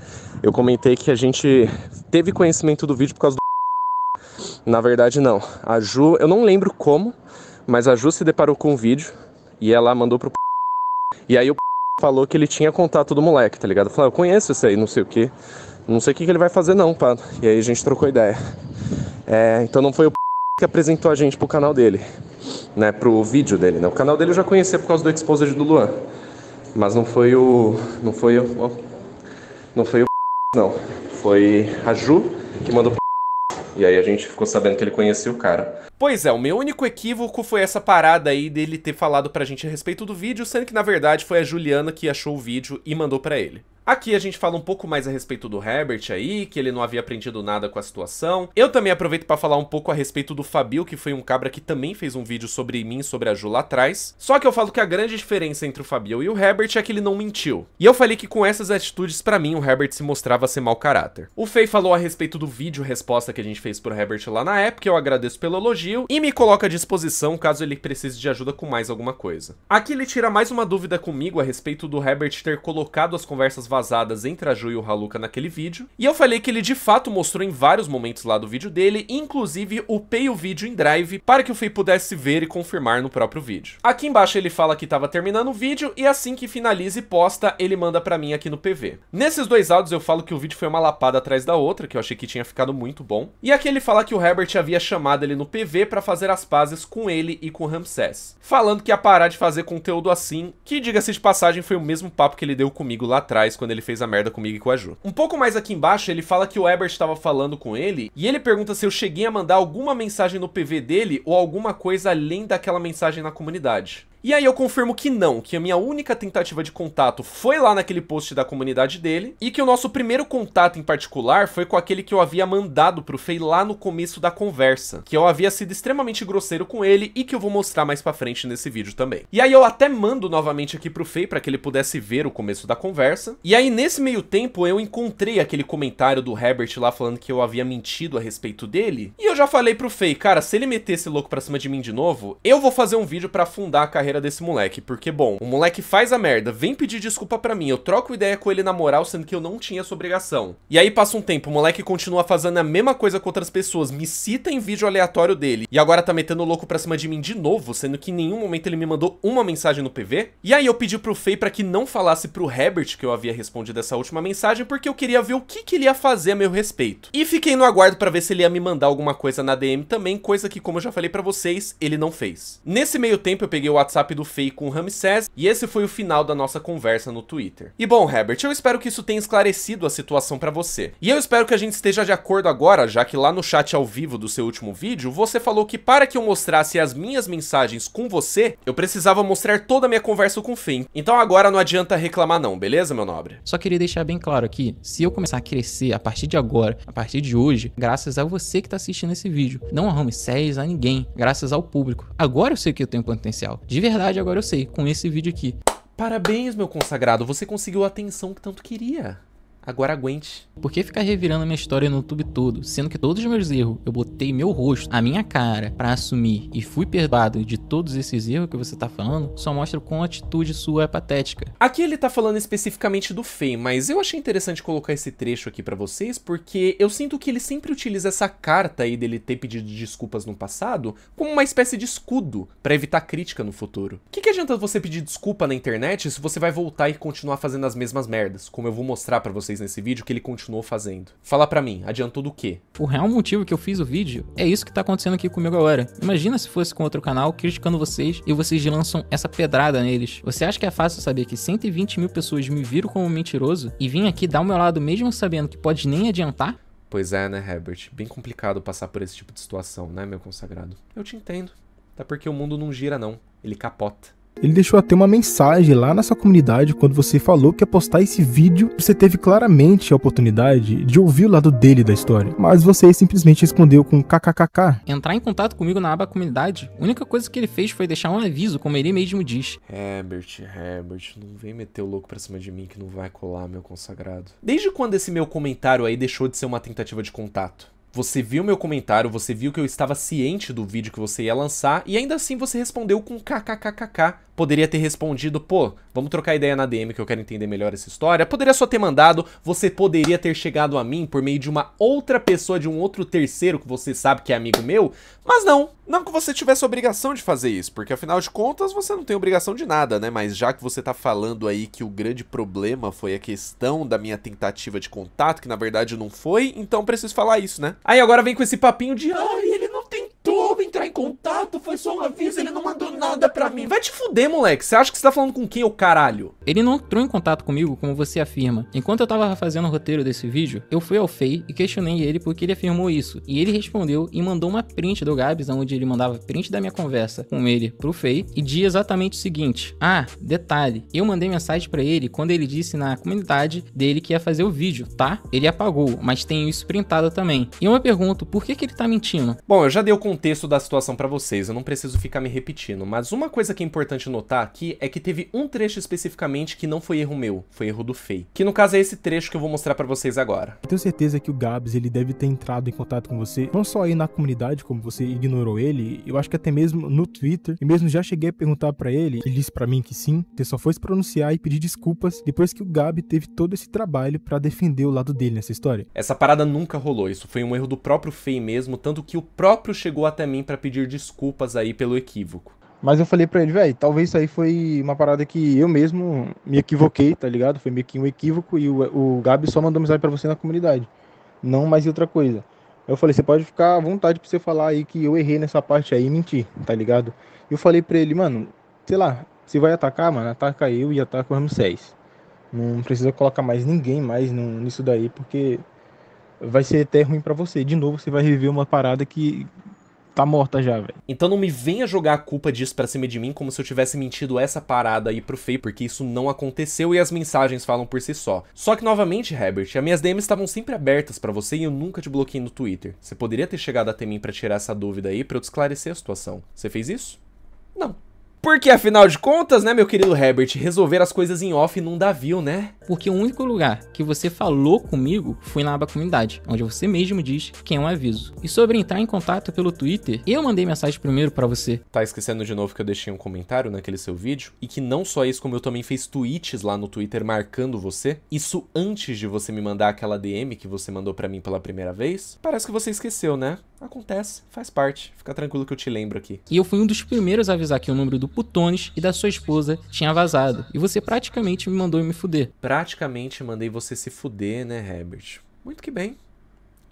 Eu comentei que a gente teve conhecimento do vídeo por causa do. Na verdade, não. A Ju, eu não lembro como, mas a Ju se deparou com o vídeo e ela mandou pro. E aí o falou que ele tinha contato do moleque, tá ligado? Falou, eu conheço esse aí, não sei o que. Não sei o que, que ele vai fazer, não, pá. E aí a gente trocou ideia. É, então não foi o que apresentou a gente pro canal dele, né? Pro vídeo dele, né? O canal dele eu já conhecia por causa do Exposed do Luan. Mas não foi o. Não foi o. Não foi o. Não. Foi a Ju que mandou pro. E aí a gente ficou sabendo que ele conhecia o cara. Pois é, o meu único equívoco foi essa parada aí dele ter falado pra gente a respeito do vídeo, sendo que na verdade foi a Juliana que achou o vídeo e mandou pra ele. Aqui a gente fala um pouco mais a respeito do Herbert aí, que ele não havia aprendido nada com a situação. Eu também aproveito pra falar um pouco a respeito do Fabio, que foi um cabra que também fez um vídeo sobre mim, sobre a Ju lá atrás. Só que eu falo que a grande diferença entre o Fabio e o Herbert é que ele não mentiu. E eu falei que com essas atitudes, pra mim, o Herbert se mostrava ser mau caráter. O Fei falou a respeito do vídeo resposta que a gente fez pro Herbert lá na época, eu agradeço pelo elogio e me coloca à disposição caso ele precise de ajuda com mais alguma coisa. Aqui ele tira mais uma dúvida comigo a respeito do Herbert ter colocado as conversas vazadas entre a Ju e o Haluka naquele vídeo. E eu falei que ele de fato mostrou em vários momentos lá do vídeo dele, inclusive upei o vídeo em Drive para que o Fei pudesse ver e confirmar no próprio vídeo. Aqui embaixo ele fala que tava terminando o vídeo e assim que finaliza e posta, ele manda pra mim aqui no PV. Nesses dois áudios eu falo que o vídeo foi uma lapada atrás da outra, que eu achei que tinha ficado muito bom. E aqui ele fala que o Herbert havia chamado ele no PV pra fazer as pazes com ele e com Ramsés, falando que ia parar de fazer conteúdo assim, que diga-se de passagem foi o mesmo papo que ele deu comigo lá atrás quando ele fez a merda comigo e com a Ju. Um pouco mais aqui embaixo ele fala que o Herbert estava falando com ele e ele pergunta se eu cheguei a mandar alguma mensagem no PV dele ou alguma coisa além daquela mensagem na comunidade. E aí eu confirmo que não, que a minha única tentativa de contato foi lá naquele post da comunidade dele, e que o nosso primeiro contato em particular foi com aquele que eu havia mandado pro Fei lá no começo da conversa, que eu havia sido extremamente grosseiro com ele e que eu vou mostrar mais pra frente nesse vídeo também. E aí eu até mando novamente aqui pro Fei para que ele pudesse ver o começo da conversa. E aí nesse meio tempo eu encontrei aquele comentário do Herbert lá falando que eu havia mentido a respeito dele, e eu já falei pro Fei, cara, se ele meter esse louco pra cima de mim de novo, eu vou fazer um vídeo pra afundar a carreira desse moleque, porque bom, o moleque faz a merda, vem pedir desculpa pra mim, eu troco ideia com ele na moral, sendo que eu não tinha essa obrigação. E aí passa um tempo, o moleque continua fazendo a mesma coisa com outras pessoas, me cita em vídeo aleatório dele, e agora tá metendo louco pra cima de mim de novo, sendo que em nenhum momento ele me mandou uma mensagem no PV. E aí eu pedi pro Fei pra que não falasse pro Herbert que eu havia respondido essa última mensagem, porque eu queria ver o que, que ele ia fazer a meu respeito. E fiquei no aguardo pra ver se ele ia me mandar alguma coisa na DM também, coisa que, como eu já falei pra vocês, ele não fez. Nesse meio tempo eu peguei o WhatsApp do Fei com o Ramsés, e esse foi o final da nossa conversa no Twitter. E bom, Herbert, eu espero que isso tenha esclarecido a situação pra você. E eu espero que a gente esteja de acordo agora, já que lá no chat ao vivo do seu último vídeo, você falou que para que eu mostrasse as minhas mensagens com você, eu precisava mostrar toda a minha conversa com o Fei. Então agora não adianta reclamar não, beleza, meu nobre? Só queria deixar bem claro aqui, se eu começar a crescer a partir de agora, a partir de hoje, graças a você que tá assistindo esse vídeo, não a Ramsés, a ninguém, graças ao público. Agora eu sei que eu tenho potencial. De verdade, agora eu sei, com esse vídeo aqui. Parabéns, meu consagrado, você conseguiu a atenção que tanto queria. Agora aguente. Por que ficar revirando a minha história no YouTube todo, sendo que todos os meus erros eu botei meu rosto, a minha cara, pra assumir e fui perdoado de todos esses erros que você tá falando, só mostra quão a atitude sua é patética. Aqui ele tá falando especificamente do Fei, mas eu achei interessante colocar esse trecho aqui pra vocês porque eu sinto que ele sempre utiliza essa carta aí dele ter pedido desculpas no passado como uma espécie de escudo pra evitar crítica no futuro. O que, que adianta você pedir desculpa na internet se você vai voltar e continuar fazendo as mesmas merdas, como eu vou mostrar pra vocês nesse vídeo que ele continuou fazendo? Fala pra mim, adiantou do quê? O real motivo que eu fiz o vídeo é isso que tá acontecendo aqui comigo agora. Imagina se fosse com outro canal criticando vocês e vocês lançam essa pedrada neles. Você acha que é fácil saber que 120 mil pessoas me viram como mentiroso e vim aqui dar o meu lado mesmo sabendo que pode nem adiantar? Pois é, né, Herbert? Bem complicado passar por esse tipo de situação, né, meu consagrado? Eu te entendo. Até porque o mundo não gira, não. Ele capota. Ele deixou até uma mensagem lá na sua comunidade quando você falou que ia postar esse vídeo. Você teve claramente a oportunidade de ouvir o lado dele da história, mas você simplesmente respondeu com kkkk. Entrar em contato comigo na aba comunidade, a única coisa que ele fez foi deixar um aviso, como ele mesmo diz. Herbert, Herbert, não vem meter o louco pra cima de mim que não vai colar, meu consagrado. Desde quando esse meu comentário aí deixou de ser uma tentativa de contato? Você viu meu comentário, você viu que eu estava ciente do vídeo que você ia lançar e ainda assim você respondeu com kkkk. Poderia ter respondido, pô, vamos trocar ideia na DM que eu quero entender melhor essa história. Poderia só ter mandado, você poderia ter chegado a mim por meio de uma outra pessoa, de um outro terceiro que você sabe que é amigo meu, mas não. Não que você tivesse obrigação de fazer isso, porque afinal de contas você não tem obrigação de nada, né? Mas já que você tá falando aí que o grande problema foi a questão da minha tentativa de contato, que na verdade não foi, então preciso falar isso, né? Aí agora vem com esse papinho de, ai, ele não tentou entrar em contato, foi só um aviso, ele não mandou nada pra mim. Vai te fuder, moleque. Você acha que você tá falando com quem, ô caralho? Ele não entrou em contato comigo, como você afirma. Enquanto eu tava fazendo o roteiro desse vídeo, eu fui ao Fei e questionei ele porque ele afirmou isso. E ele respondeu e mandou uma print do Gabs, onde ele mandava print da minha conversa com ele pro Fei e dizia exatamente o seguinte: Ah, detalhe, eu mandei mensagem pra ele quando ele disse na comunidade dele que ia fazer o vídeo, tá? Ele apagou, mas tenho isso printado também. E eu me pergunto, por que, que ele tá mentindo? Bom, eu já dei o contexto da situação pra vocês, eu não preciso ficar me repetindo, mas uma coisa que é importante notar aqui é que teve um trecho especificamente que não foi erro meu, foi erro do Fei. Que no caso é esse trecho que eu vou mostrar pra vocês agora. Eu tenho certeza que o Gabs ele deve ter entrado em contato com você, não só aí na comunidade, como você ignorou ele, eu acho que até mesmo no Twitter, e mesmo já cheguei a perguntar pra ele, ele disse pra mim que sim, que só foi se pronunciar e pedir desculpas depois que o Gabi teve todo esse trabalho pra defender o lado dele nessa história. Essa parada nunca rolou, isso foi um erro do próprio Fei mesmo, tanto que o próprio chegou até mim pra pedir desculpas aí pelo equívoco. Mas eu falei pra ele, velho, talvez isso aí foi uma parada que eu mesmo me equivoquei, tá ligado? Foi meio que um equívoco e o, o Gabi só mandou mensagem pra você na comunidade. Não mais outra coisa. Eu falei, você pode ficar à vontade pra você falar aí que eu errei nessa parte aí e mentir, tá ligado? Eu falei pra ele, mano, sei lá, se vai atacar, mano, ataca eu e ataca o Ramsés. Não precisa colocar mais ninguém mais nisso daí, porque vai ser até ruim pra você. De novo, você vai reviver uma parada que tá morta já, velho. Então não me venha jogar a culpa disso pra cima de mim como se eu tivesse mentido essa parada aí pro Fei, porque isso não aconteceu e as mensagens falam por si só. Só que novamente, Herbert, as minhas DMs estavam sempre abertas pra você e eu nunca te bloqueei no Twitter. Você poderia ter chegado até mim pra tirar essa dúvida aí pra eu te esclarecer a situação. Você fez isso? Não. Porque afinal de contas, né, meu querido Herbert, resolver as coisas em off não dá view, né? Porque o único lugar que você falou comigo foi na aba comunidade, onde você mesmo diz quem é um aviso. E sobre entrar em contato pelo Twitter, eu mandei mensagem primeiro pra você. Tá esquecendo de novo que eu deixei um comentário naquele seu vídeo? E que não só isso, como eu também fiz tweets lá no Twitter marcando você? Isso antes de você me mandar aquela DM que você mandou pra mim pela primeira vez? Parece que você esqueceu, né? Acontece, faz parte. Fica tranquilo que eu te lembro aqui. E eu fui um dos primeiros a avisar que o número do Putones e da sua esposa tinha vazado. E você praticamente me mandou me fuder. Praticamente mandei você se fuder, né, Herbert? Muito que bem.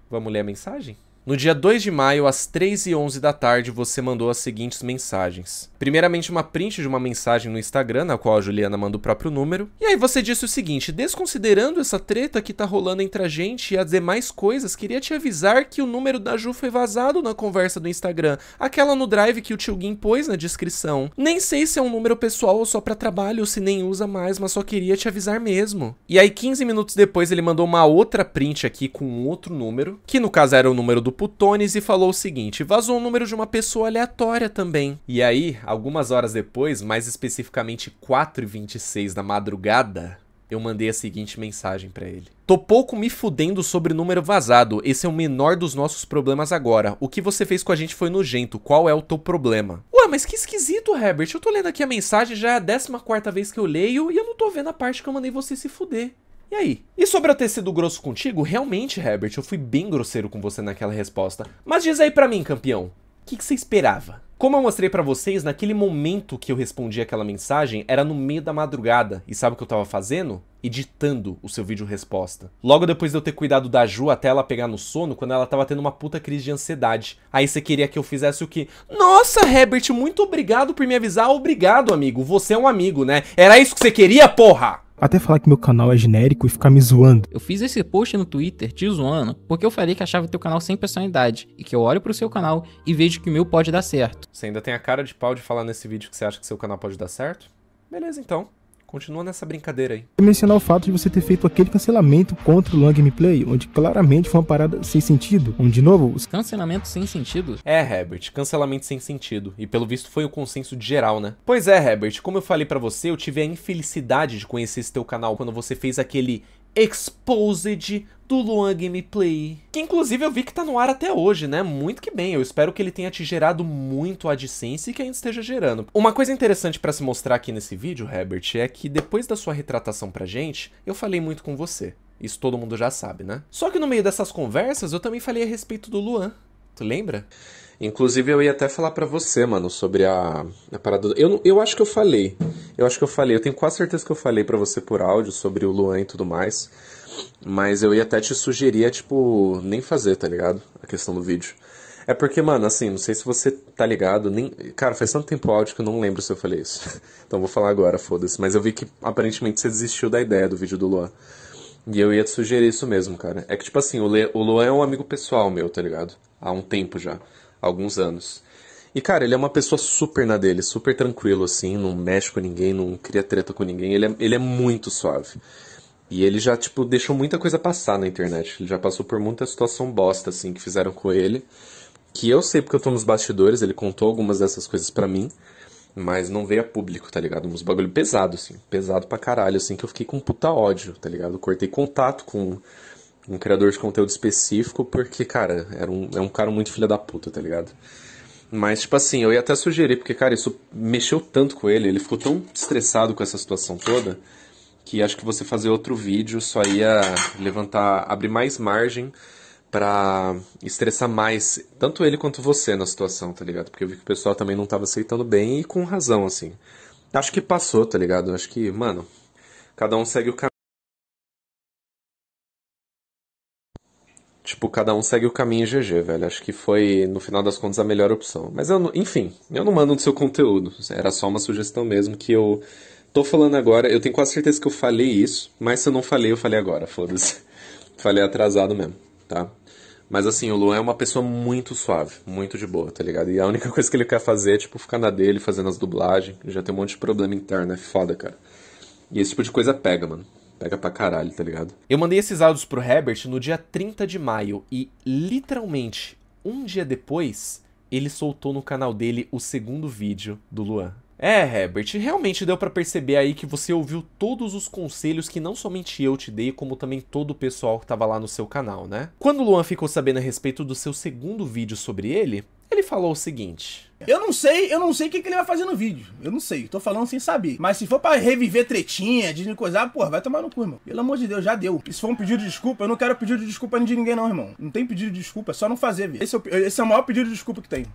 Vamos ler a mensagem? No dia 2 de maio, às 3 e 11 da tarde, você mandou as seguintes mensagens. Primeiramente, uma print de uma mensagem no Instagram, na qual a Juliana manda o próprio número. E aí você disse o seguinte: desconsiderando essa treta que tá rolando entre a gente e as demais coisas, queria te avisar que o número da Ju foi vazado na conversa do Instagram. Aquela no drive que o tio Gui pôs na descrição. Nem sei se é um número pessoal ou só pra trabalho, ou se nem usa mais, mas só queria te avisar mesmo. E aí, 15 minutos depois, ele mandou uma outra print aqui com outro número, que no caso era o número do Putones e falou o seguinte: vazou o número de uma pessoa aleatória também. E aí, algumas horas depois, mais especificamente 4h26 da madrugada, Eu mandei a seguinte mensagem pra ele. Tô pouco me fudendo sobre número vazado. Esse é o menor dos nossos problemas agora. O que você fez com a gente foi nojento. Qual é o teu problema? Ué, mas que esquisito, Herbert. Eu tô lendo aqui a mensagem, já é a 14 vez que eu leio e eu não tô vendo a parte que eu mandei você se fuder. E aí? E sobre eu ter sido grosso contigo, realmente, Herbert, eu fui bem grosseiro com você naquela resposta. Mas diz aí pra mim, campeão, o que, que você esperava? Como eu mostrei pra vocês, naquele momento que eu respondi aquela mensagem, era no meio da madrugada. E sabe o que eu tava fazendo? Editando o seu vídeo resposta. Logo depois de eu ter cuidado da Ju até ela pegar no sono, quando ela tava tendo uma puta crise de ansiedade. Aí você queria que eu fizesse o quê? Nossa, Herbert, muito obrigado por me avisar. Obrigado, amigo. Você é um amigo, né? Era isso que você queria, porra? Até falar que meu canal é genérico e ficar me zoando. Eu fiz esse post no Twitter te zoando porque eu falei que achava teu canal sem personalidade e que eu olho pro seu canal e vejo que o meu pode dar certo. Você ainda tem a cara de pau de falar nesse vídeo que você acha que seu canal pode dar certo? Beleza, então. Continua nessa brincadeira aí. E mencionar o fato de você ter feito aquele cancelamento contra o Long Gameplay, onde claramente foi uma parada sem sentido. Onde, de novo, os Cancelamento sem sentido? É, Herbert, cancelamento sem sentido. E pelo visto foi o consenso de geral, né? Pois é, Herbert, como eu falei pra você, eu tive a infelicidade de conhecer esse teu canal quando você fez aquele Exposed do Luan Gameplay. Que inclusive eu vi que tá no ar até hoje, né? Muito que bem. Eu espero que ele tenha te gerado muito AdSense e que ainda esteja gerando. Uma coisa interessante pra se mostrar aqui nesse vídeo, Herbert, é que depois da sua retratação pra gente, eu falei muito com você. Isso todo mundo já sabe, né? Só que no meio dessas conversas eu também falei a respeito do Luan. Tu lembra? Inclusive, eu ia até falar pra você, mano, sobre a, a parada. do- Eu, eu acho que eu falei. Eu acho que eu falei. Eu tenho quase certeza que eu falei pra você por áudio sobre o Luan e tudo mais. Mas eu ia até te sugerir, a, tipo, nem fazer, tá ligado? A questão do vídeo. É porque, mano, assim, não sei se você tá ligado, nem. Cara, faz tanto tempo áudio que eu não lembro se eu falei isso. Então vou falar agora, foda-se. Mas eu vi que aparentemente você desistiu da ideia do vídeo do Luan. E eu ia te sugerir isso mesmo, cara. É que, tipo assim, o, Le... o Luan é um amigo pessoal meu, tá ligado? Há um tempo já. Alguns anos. E, cara, ele é uma pessoa super na dele, super tranquilo, assim, não mexe com ninguém, não cria treta com ninguém. Ele é, ele é muito suave. E ele já, tipo, deixou muita coisa passar na internet. Ele já passou por muita situação bosta, assim, que fizeram com ele. Que eu sei porque eu tô nos bastidores, ele contou algumas dessas coisas pra mim. Mas não veio a público, tá ligado? Uns bagulho pesado, assim. Pesado pra caralho, assim, que eu fiquei com puta ódio, tá ligado? Cortei contato com um criador de conteúdo específico, porque, cara, era um, é um cara muito filha da puta, tá ligado? Mas, tipo assim, eu ia até sugerir, porque, cara, isso mexeu tanto com ele, ele ficou tão estressado com essa situação toda, que acho que você fazer outro vídeo só ia levantar, abrir mais margem pra estressar mais, tanto ele quanto você na situação, tá ligado? Porque eu vi que o pessoal também não tava aceitando bem e com razão, assim. Acho que passou, tá ligado? Acho que, mano, cada um segue o caminho. Tipo, cada um segue o caminho GG, velho. Acho que foi, no final das contas, a melhor opção. Mas eu, enfim, eu não mando no seu conteúdo. Era só uma sugestão mesmo que eu tô falando agora. Eu tenho quase certeza que eu falei isso, mas se eu não falei, eu falei agora, foda-se. Falei atrasado mesmo, tá? Mas assim, o Luan é uma pessoa muito suave, muito de boa, tá ligado? E a única coisa que ele quer fazer é, tipo, ficar na dele, fazendo as dublagens. Já tem um monte de problema interno, é foda, cara. E esse tipo de coisa pega, mano. Pega pra caralho, tá ligado? Eu mandei esses áudios pro Herbert no dia 30 de maio e, literalmente, um dia depois, ele soltou no canal dele o segundo vídeo do Luan. É, Herbert, realmente deu pra perceber aí que você ouviu todos os conselhos que não somente eu te dei, como também todo o pessoal que tava lá no seu canal, né? Quando o Luan ficou sabendo a respeito do seu segundo vídeo sobre ele, ele falou o seguinte: Eu não sei, eu não sei o que, que ele vai fazer no vídeo. Eu não sei, tô falando sem saber. Mas se for pra reviver tretinha, de coisar, porra, vai tomar no cu, irmão. Pelo amor de Deus, já deu. E se for um pedido de desculpa, eu não quero pedido de desculpa de ninguém, não, irmão. Não tem pedido de desculpa, é só não fazer, velho. Esse, é esse é o maior pedido de desculpa que tem.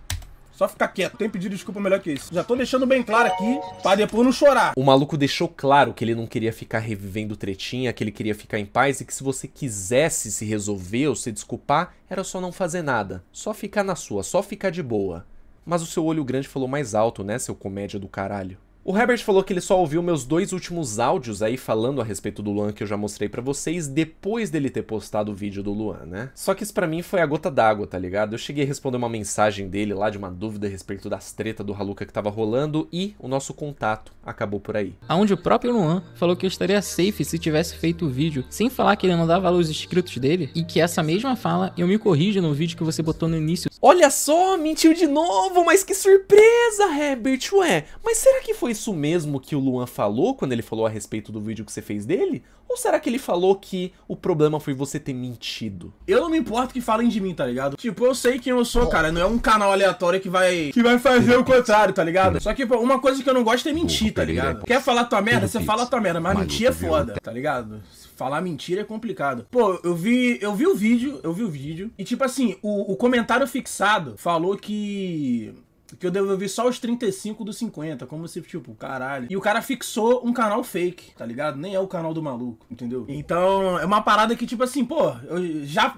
Só ficar quieto, tem pedido de desculpa melhor que isso. Já tô deixando bem claro aqui, pra depois não chorar. O maluco deixou claro que ele não queria ficar revivendo tretinha, que ele queria ficar em paz e que se você quisesse se resolver ou se desculpar, era só não fazer nada. Só ficar na sua, só ficar de boa. Mas o seu olho grande falou mais alto, né, seu comédia do caralho? O Herbert falou que ele só ouviu meus dois últimos áudios aí falando a respeito do Luan que eu já mostrei pra vocês depois dele ter postado o vídeo do Luan, né? Só que isso pra mim foi a gota d'água, tá ligado? Eu cheguei a responder uma mensagem dele lá de uma dúvida a respeito das tretas do Haluka que tava rolando e o nosso contato acabou por aí. Aonde o próprio Luan falou que eu estaria safe se tivesse feito o vídeo sem falar que ele não dava os inscritos dele e que essa mesma fala eu me corrijo no vídeo que você botou no início. Olha só, mentiu de novo, mas que surpresa, Herbert, ué. Mas será que foi isso mesmo que o Luan falou quando ele falou a respeito do vídeo que você fez dele? Ou será que ele falou que o problema foi você ter mentido? Eu não me importo que falem de mim, tá ligado? Tipo, eu sei quem eu sou, cara. Não é um canal aleatório que vai que vai fazer o contrário, tá ligado? Só que, pô, uma coisa que eu não gosto é mentir, tá ligado? Quer falar tua merda? Você fala tua merda, mas mentir é foda, tá ligado? Falar mentira é complicado. Pô, eu vi, eu vi o vídeo, eu vi o vídeo. E tipo assim, o, o comentário fixado falou que que eu devolvi só os 35 dos 50, como se, tipo, caralho. E o cara fixou um canal fake, tá ligado? Nem é o canal do maluco, entendeu? Então, é uma parada que, tipo assim, pô, eu já.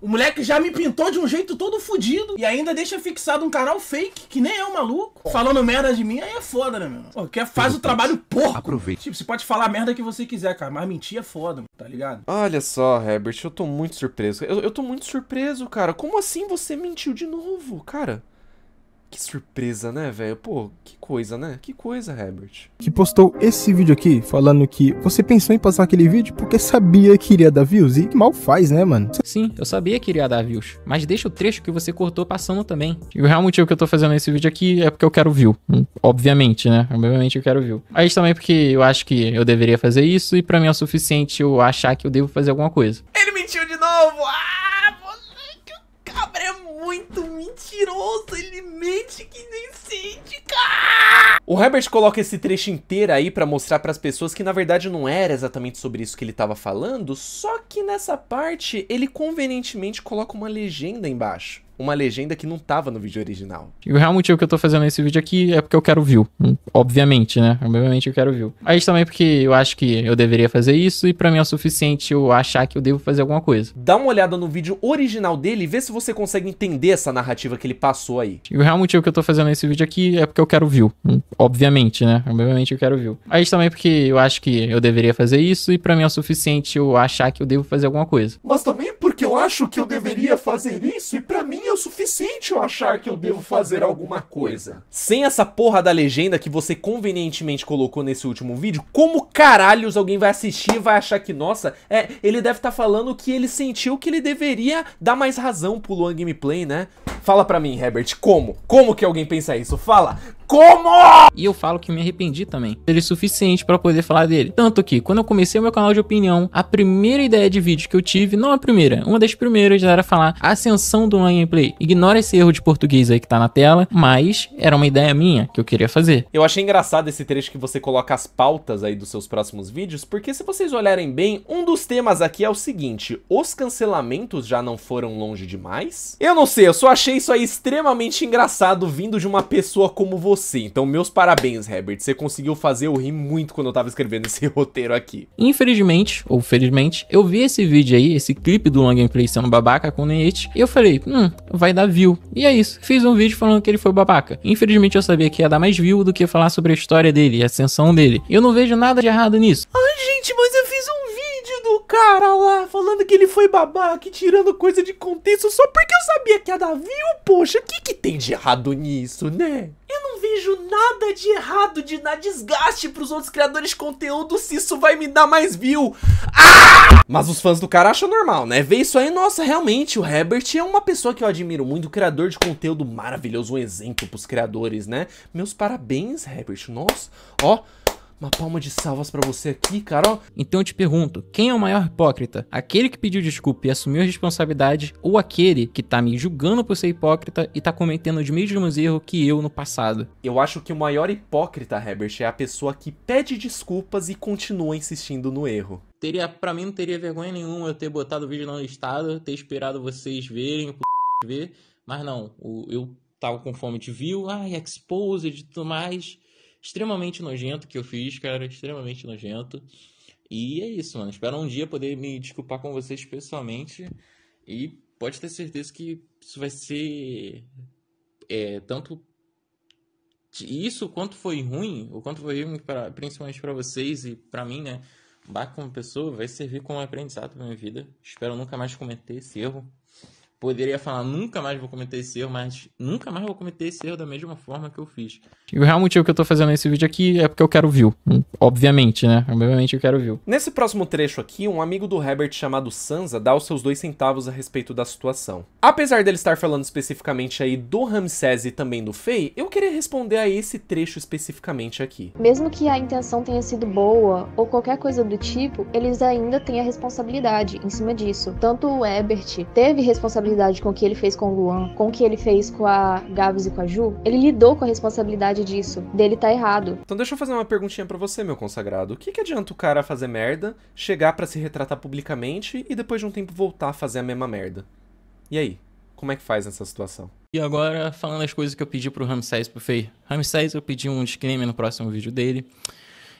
O moleque já me pintou de um jeito todo fodido e ainda deixa fixado um canal fake, que nem é o maluco, falando merda de mim, aí é foda, né, meu? Pô, quer faz o trabalho porco. Aproveite. Tipo, você pode falar merda que você quiser, cara, mas mentir é foda, tá ligado? Olha só, Herbert, eu tô muito surpreso. Eu, eu tô muito surpreso, cara. Como assim você mentiu de novo, cara? Que surpresa, né, velho? Pô, que coisa, né? Que coisa, Herbert. Que postou esse vídeo aqui, falando que você pensou em passar aquele vídeo porque sabia que iria dar views. E mal faz, né, mano? Sim, eu sabia que iria dar views. Mas deixa o trecho que você cortou passando também. E o real motivo que eu tô fazendo esse vídeo aqui é porque eu quero view. Obviamente, né? Obviamente eu quero view. Mas também porque eu acho que eu deveria fazer isso e para mim é o suficiente eu achar que eu devo fazer alguma coisa. Ele mentiu de novo! Ah, moleque, o cabra é muito mentiroso! Ele mente que nem sente! O Herbert coloca esse trecho inteiro aí pra mostrar pras pessoas que na verdade não era exatamente sobre isso que ele tava falando, só que nessa parte ele convenientemente coloca uma legenda embaixo uma legenda que não tava no vídeo original. E o real motivo que eu tô fazendo esse vídeo aqui é porque eu quero view. Obviamente, né? Obviamente eu quero view. Mas também porque eu acho que eu deveria fazer isso e para mim é o suficiente eu achar que eu devo fazer alguma coisa. Dá uma olhada no vídeo original dele e vê se você consegue entender essa narrativa que ele passou aí. E o real motivo que eu tô fazendo esse vídeo aqui é porque eu quero view. Obviamente, né? Obviamente eu quero view. Mas também porque eu acho que eu deveria fazer isso e para mim é o suficiente eu achar que eu devo fazer alguma coisa. Mas também porque eu acho que eu deveria fazer isso e para mim é o suficiente eu achar que eu devo fazer alguma coisa. Sem essa porra da legenda que você convenientemente colocou nesse último vídeo, como caralhos alguém vai assistir e vai achar que, nossa, é, ele deve estar tá falando que ele sentiu que ele deveria dar mais razão pro Luan Gameplay, né? Fala pra mim, Herbert, como? Como que alguém pensa isso? Fala! Como? E eu falo que me arrependi também. Ele é suficiente para poder falar dele. Tanto que, quando eu comecei o meu canal de opinião, a primeira ideia de vídeo que eu tive, não a primeira, uma das primeiras era falar ascensão do One Gameplay. Ignora esse erro de português aí que tá na tela, mas era uma ideia minha que eu queria fazer. Eu achei engraçado esse trecho que você coloca as pautas aí dos seus próximos vídeos, porque se vocês olharem bem, um dos temas aqui é o seguinte: os cancelamentos já não foram longe demais? Eu não sei, eu só achei isso aí extremamente engraçado vindo de uma pessoa como você você. Então, meus parabéns, Herbert. Você conseguiu fazer eu rir muito quando eu tava escrevendo esse roteiro aqui. Infelizmente, ou felizmente, eu vi esse vídeo aí, esse clipe do Long Gameplay sendo babaca com o Nate, e eu falei, hum, vai dar view. E é isso. Fiz um vídeo falando que ele foi babaca. Infelizmente, eu sabia que ia dar mais view do que falar sobre a história dele, a ascensão dele. E eu não vejo nada de errado nisso. Ai, gente, mas eu fiz um vídeo do cara lá falando que ele foi babaca tirando coisa de contexto só porque eu sabia que dar view, poxa, o que que tem de errado nisso, né? Eu não vejo nada de errado de dar desgaste pros outros criadores de conteúdo se isso vai me dar mais view. Ah! Mas os fãs do cara acham normal, né? Ver isso aí, nossa, realmente, o Herbert é uma pessoa que eu admiro muito, criador de conteúdo maravilhoso, um exemplo pros criadores, né? Meus parabéns, Herbert. Nossa, ó, uma palma de salvas para você aqui, Carol. Então eu te pergunto, quem é o maior hipócrita? Aquele que pediu desculpa e assumiu a responsabilidade ou aquele que tá me julgando por ser hipócrita e tá cometendo os mesmos erros que eu no passado? Eu acho que o maior hipócrita, Herbert, é a pessoa que pede desculpas e continua insistindo no erro. Teria, para mim não teria vergonha nenhuma eu ter botado o vídeo no listado, ter esperado vocês verem, ver, mas não, eu tava com fome de view, ai, exposed e tudo mais extremamente nojento que eu fiz, cara, extremamente nojento. E é isso, mano. Espero um dia poder me desculpar com vocês pessoalmente. E pode ter certeza que isso vai ser é, tanto isso quanto foi ruim, o quanto foi ruim pra, principalmente para vocês e para mim, né? Bach como pessoa vai servir como aprendizado pra minha vida. Espero nunca mais cometer esse erro. Poderia falar, nunca mais vou cometer esse erro, mas nunca mais vou cometer esse erro da mesma forma que eu fiz. E o real motivo que eu tô fazendo esse vídeo aqui é porque eu quero view. Obviamente, né? Obviamente eu quero view. Nesse próximo trecho aqui, um amigo do Herbert chamado Sansa dá os seus dois centavos a respeito da situação. Apesar dele estar falando especificamente aí do Ramsés e também do Fei, eu queria responder a esse trecho especificamente aqui. Mesmo que a intenção tenha sido boa ou qualquer coisa do tipo, eles ainda têm a responsabilidade em cima disso. Tanto o Ebert teve responsabilidade com o que ele fez com o Luan, com o que ele fez com a Gabs e com a Ju, ele lidou com a responsabilidade disso, dele tá errado. Então deixa eu fazer uma perguntinha pra você, meu consagrado. O que, que adianta o cara fazer merda, chegar pra se retratar publicamente e depois de um tempo voltar a fazer a mesma merda? E aí? Como é que faz nessa situação? E agora, falando as coisas que eu pedi pro Ramsés e pro Fei. Ramsés, eu pedi um disclaimer no próximo vídeo dele.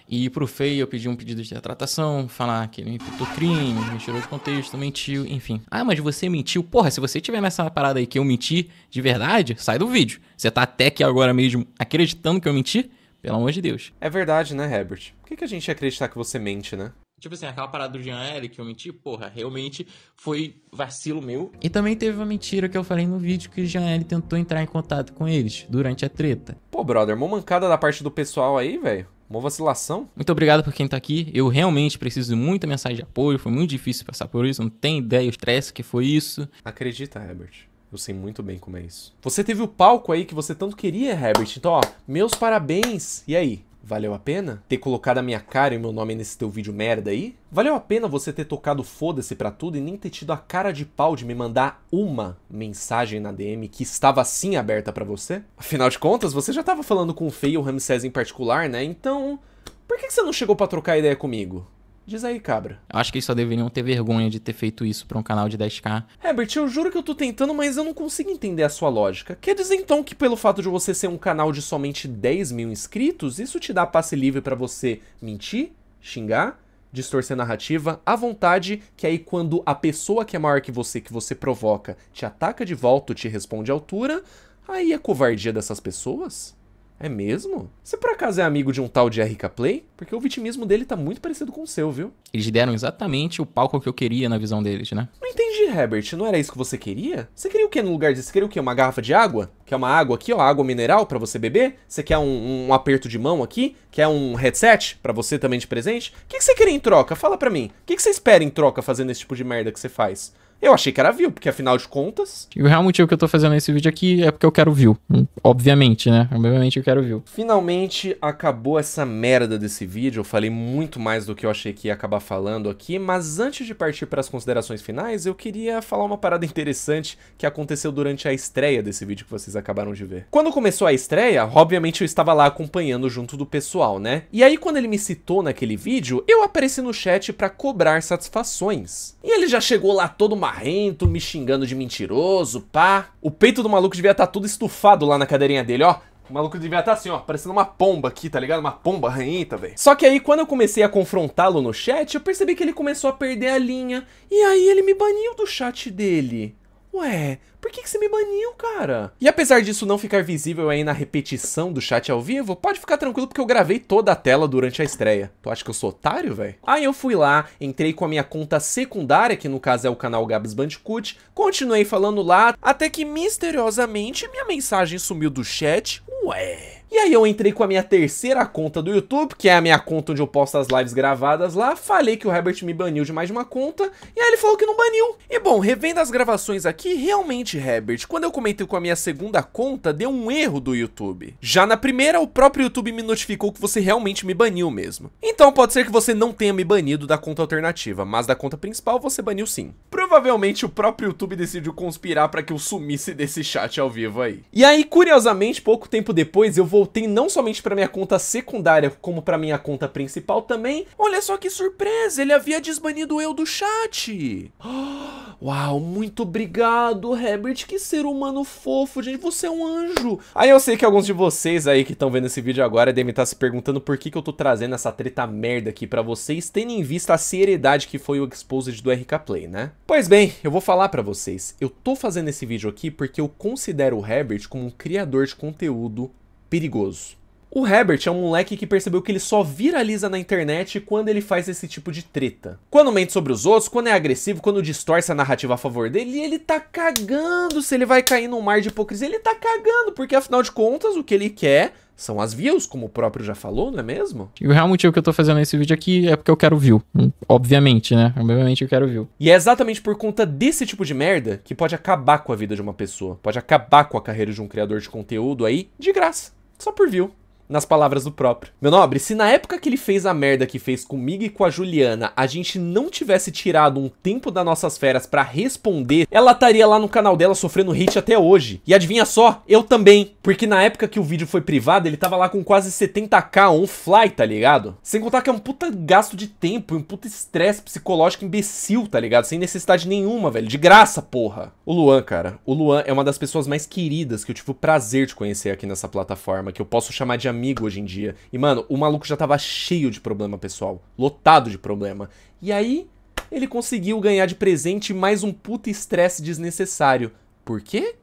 E pro Fei, eu pedi um pedido de retratação, falar que ele imputou crime, me tirou de contexto, mentiu, enfim. Ah, mas você mentiu? Porra, se você tiver nessa parada aí que eu menti de verdade, sai do vídeo. Você tá até aqui agora mesmo acreditando que eu menti? Pelo amor de Deus. É verdade, né, Herbert? Por que, que a gente ia acreditar que você mente, né? Tipo assim, aquela parada do Jean L que eu menti, porra, realmente foi vacilo meu. E também teve uma mentira que eu falei no vídeo que o Jean L tentou entrar em contato com eles durante a treta. Pô, brother, mó mancada da parte do pessoal aí, velho. Uma vacilação. Muito obrigado por quem tá aqui. Eu realmente preciso de muita mensagem de apoio. Foi muito difícil passar por isso. Não tem ideia o estresse que foi isso. Acredita, Herbert. Eu sei muito bem como é isso. Você teve o palco aí que você tanto queria, Herbert. Então, ó, meus parabéns. E aí? Valeu a pena ter colocado a minha cara e meu nome nesse teu vídeo merda aí? Valeu a pena você ter tocado foda-se pra tudo e nem ter tido a cara de pau de me mandar uma mensagem na DM que estava assim aberta pra você? Afinal de contas, você já tava falando com o Fei e o Ramsés em particular, né? Então, por que você não chegou pra trocar ideia comigo? Diz aí, cabra. Eu acho que eles só deveriam ter vergonha de ter feito isso pra um canal de 10k. Herbert, eu juro que eu tô tentando, mas eu não consigo entender a sua lógica. Quer dizer então que pelo fato de você ser um canal de somente 10 mil inscritos, isso te dá passe livre pra você mentir, xingar, distorcer narrativa à vontade, que aí quando a pessoa que é maior que você, que você provoca, te ataca de volta ou te responde à altura, aí é covardia dessas pessoas? É mesmo? Você por acaso é amigo de um tal de RK Play? Porque o vitimismo dele tá muito parecido com o seu, viu? Eles deram exatamente o palco que eu queria na visão deles, né? Não entendi, Herbert. Não era isso que você queria? Você queria o que no lugar disso? Você queria o quê? Uma garrafa de água? Quer uma água aqui, ó? Água mineral pra você beber? Você quer um, um aperto de mão aqui? Quer um headset pra você também de presente? O que, que você queria em troca? Fala pra mim. O que, que você espera em troca fazendo esse tipo de merda que você faz? Eu achei que era view, porque afinal de contas. E o real motivo que eu tô fazendo esse vídeo aqui é porque eu quero view. Obviamente, né? Obviamente eu quero view. Finalmente acabou essa merda desse vídeo. Eu falei muito mais do que eu achei que ia acabar falando aqui, mas antes de partir para as considerações finais, eu queria falar uma parada interessante que aconteceu durante a estreia desse vídeo que vocês acabaram de ver. Quando começou a estreia, obviamente eu estava lá acompanhando junto do pessoal, né? E aí quando ele me citou naquele vídeo, eu apareci no chat para cobrar satisfações. E ele já chegou lá todo marrento, me xingando de mentiroso, pá. O peito do maluco devia estar tudo estufado lá na cadeirinha dele, ó. O maluco devia estar assim, ó, parecendo uma pomba aqui, tá ligado? Uma pomba ranhenta, velho. Só que aí, quando eu comecei a confrontá-lo no chat, eu percebi que ele começou a perder a linha. E aí ele me baniu do chat dele. Ué, por que, que você me baniu, cara? E apesar disso não ficar visível aí na repetição do chat ao vivo, pode ficar tranquilo porque eu gravei toda a tela durante a estreia. Tu acha que eu sou otário, velho? Aí eu fui lá, entrei com a minha conta secundária, que no caso é o canal Gabs Bandicoot, continuei falando lá, até que misteriosamente minha mensagem sumiu do chat. Ué... E aí eu entrei com a minha terceira conta do YouTube, que é a minha conta onde eu posto as lives gravadas lá, falei que o Herbert me baniu de mais de uma conta, e aí ele falou que não baniu. E bom, revendo as gravações aqui, realmente, Herbert, quando eu comentei com a minha segunda conta, deu um erro do YouTube. Já na primeira, o próprio YouTube me notificou que você realmente me baniu mesmo. Então pode ser que você não tenha me banido da conta alternativa, mas da conta principal você baniu sim. Provavelmente o próprio YouTube decidiu conspirar para que eu sumisse desse chat ao vivo aí. E aí, curiosamente, pouco tempo depois, eu voltei não somente para minha conta secundária, como para minha conta principal também. Olha só que surpresa, ele havia desbanido eu do chat. Uau, muito obrigado, Herbert, que ser humano fofo, gente, você é um anjo. Aí eu sei que alguns de vocês aí que estão vendo esse vídeo agora devem estar se perguntando por que, que eu tô trazendo essa treta merda aqui para vocês, tendo em vista a seriedade que foi o exposed do RK Play, né? Pois bem, eu vou falar para vocês, eu tô fazendo esse vídeo aqui porque eu considero o Herbert como um criador de conteúdo perigoso. O Herbert é um moleque que percebeu que ele só viraliza na internet quando ele faz esse tipo de treta. Quando mente sobre os outros, quando é agressivo, quando distorce a narrativa a favor dele, ele tá cagando se ele vai cair num mar de hipocrisia. Ele tá cagando, porque afinal de contas, o que ele quer são as views, como o próprio já falou, não é mesmo? E o real motivo que eu tô fazendo esse vídeo aqui é porque eu quero view. Obviamente, né? Obviamente eu quero view. E é exatamente por conta desse tipo de merda que pode acabar com a vida de uma pessoa, pode acabar com a carreira de um criador de conteúdo aí de graça, só por view. Nas palavras do próprio. Meu nobre, se na época que ele fez a merda que fez comigo e com a Juliana, a gente não tivesse tirado um tempo das nossas férias pra responder, ela estaria lá no canal dela sofrendo hate até hoje. E adivinha só, eu também. Porque na época que o vídeo foi privado, ele tava lá com quase 70k on-fly, tá ligado? Sem contar que é um puta gasto de tempo e um puta estresse psicológico imbecil, tá ligado? Sem necessidade nenhuma, velho. De graça, porra. O Luan, cara. O Luan é uma das pessoas mais queridas que eu tive o prazer de conhecer aqui nessa plataforma, que eu posso chamar de amigo hoje em dia. E, mano, o maluco já tava cheio de problema pessoal. Lotado de problema. E aí, ele conseguiu ganhar de presente mais um puta estresse desnecessário. Por quê?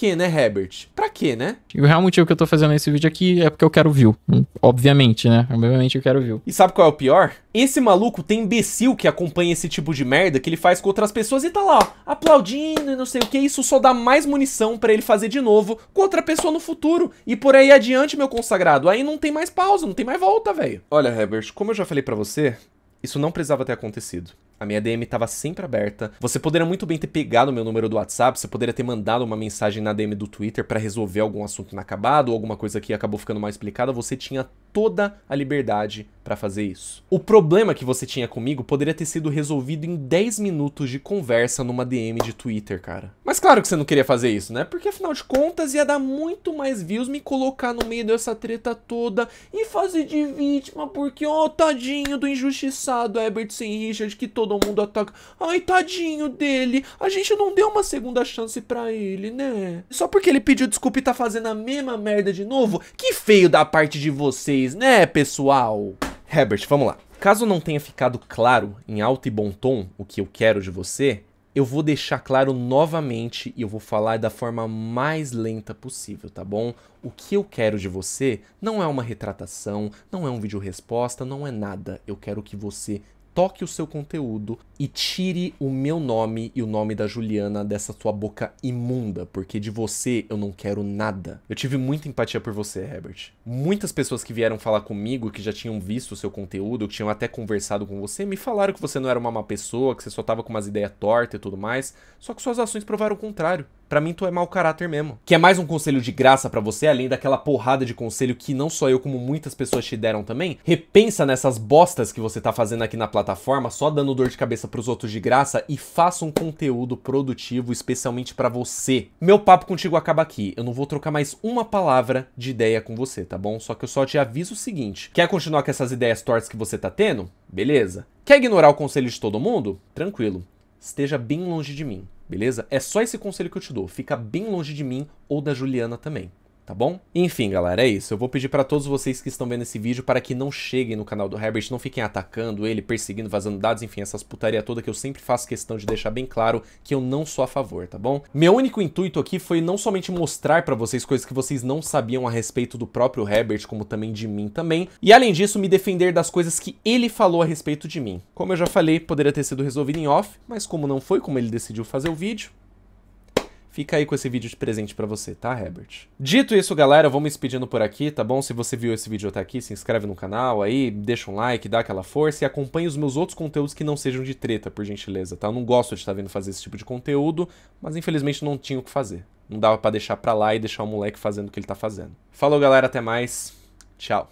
Quê, né, Herbert? Pra quê, né? E o real motivo que eu tô fazendo esse vídeo aqui é porque eu quero view. Obviamente, né? Obviamente eu quero view. E sabe qual é o pior? Esse maluco tem imbecil que acompanha esse tipo de merda que ele faz com outras pessoas e tá lá, ó, aplaudindo e não sei o que. Isso só dá mais munição pra ele fazer de novo com outra pessoa no futuro. E por aí adiante, meu consagrado. Aí não tem mais pausa, não tem mais volta, velho. Olha, Herbert, como eu já falei pra você, isso não precisava ter acontecido. A minha DM estava sempre aberta. Você poderia muito bem ter pegado o meu número do WhatsApp, você poderia ter mandado uma mensagem na DM do Twitter para resolver algum assunto inacabado ou alguma coisa que acabou ficando mal explicada. Você tinha toda a liberdade para fazer isso. O problema que você tinha comigo poderia ter sido resolvido em 10 minutos de conversa numa DM de Twitter, cara. Mas claro que você não queria fazer isso, né? Porque afinal de contas ia dar muito mais views me colocar no meio dessa treta toda e fazer de vítima, porque, ó, tadinho do injustiçado Herbert sem Richard que todo mundo ataca. Ai, tadinho dele. A gente não deu uma segunda chance pra ele, né? Só porque ele pediu desculpa e tá fazendo a mesma merda de novo? Que feio da parte de vocês, né, pessoal? Herbert, vamos lá. Caso não tenha ficado claro em alto e bom tom o que eu quero de você, eu vou deixar claro novamente e eu vou falar da forma mais lenta possível, tá bom? O que eu quero de você não é uma retratação, não é um vídeo resposta, não é nada. Eu quero que você toque o seu conteúdo e tire o meu nome e o nome da Juliana dessa sua boca imunda, porque de você eu não quero nada. Eu tive muita empatia por você, Herbert. Muitas pessoas que vieram falar comigo, que já tinham visto o seu conteúdo, que tinham até conversado com você, me falaram que você não era uma má pessoa, que você só tava com umas ideias tortas e tudo mais, só que suas ações provaram o contrário. Pra mim, tu é mau caráter mesmo. Que é mais um conselho de graça pra você, além daquela porrada de conselho que não só eu, como muitas pessoas te deram também. Repensa nessas bostas que você tá fazendo aqui na plataforma, só dando dor de cabeça pros outros de graça e faça um conteúdo produtivo especialmente pra você. Meu papo contigo acaba aqui. Eu não vou trocar mais uma palavra de ideia com você, tá bom? Só que eu só te aviso o seguinte: quer continuar com essas ideias tortas que você tá tendo? Beleza. Quer ignorar o conselho de todo mundo? Tranquilo. Esteja bem longe de mim beleza? É só esse conselho que eu te dou. Fica bem longe de mim ou da Juliana também. Tá bom? Enfim, galera, é isso. Eu vou pedir para todos vocês que estão vendo esse vídeo para que não cheguem no canal do Herbert, não fiquem atacando ele, perseguindo, vazando dados, enfim, essas putaria toda que eu sempre faço questão de deixar bem claro que eu não sou a favor, tá bom? Meu único intuito aqui foi não somente mostrar para vocês coisas que vocês não sabiam a respeito do próprio Herbert, como também de mim também, e além disso, me defender das coisas que ele falou a respeito de mim. Como eu já falei, poderia ter sido resolvido em off, mas como não foi, como ele decidiu fazer o vídeo, Fica aí com esse vídeo de presente pra você, tá, Herbert? Dito isso, galera, eu vou me despedindo por aqui, tá bom? Se você viu esse vídeo até aqui, se inscreve no canal aí, deixa um like, dá aquela força e acompanhe os meus outros conteúdos que não sejam de treta, por gentileza, tá? Eu não gosto de estar vendo fazer esse tipo de conteúdo, mas infelizmente não tinha o que fazer. Não dava pra deixar pra lá e deixar o moleque fazendo o que ele tá fazendo. Falou, galera, até mais. Tchau.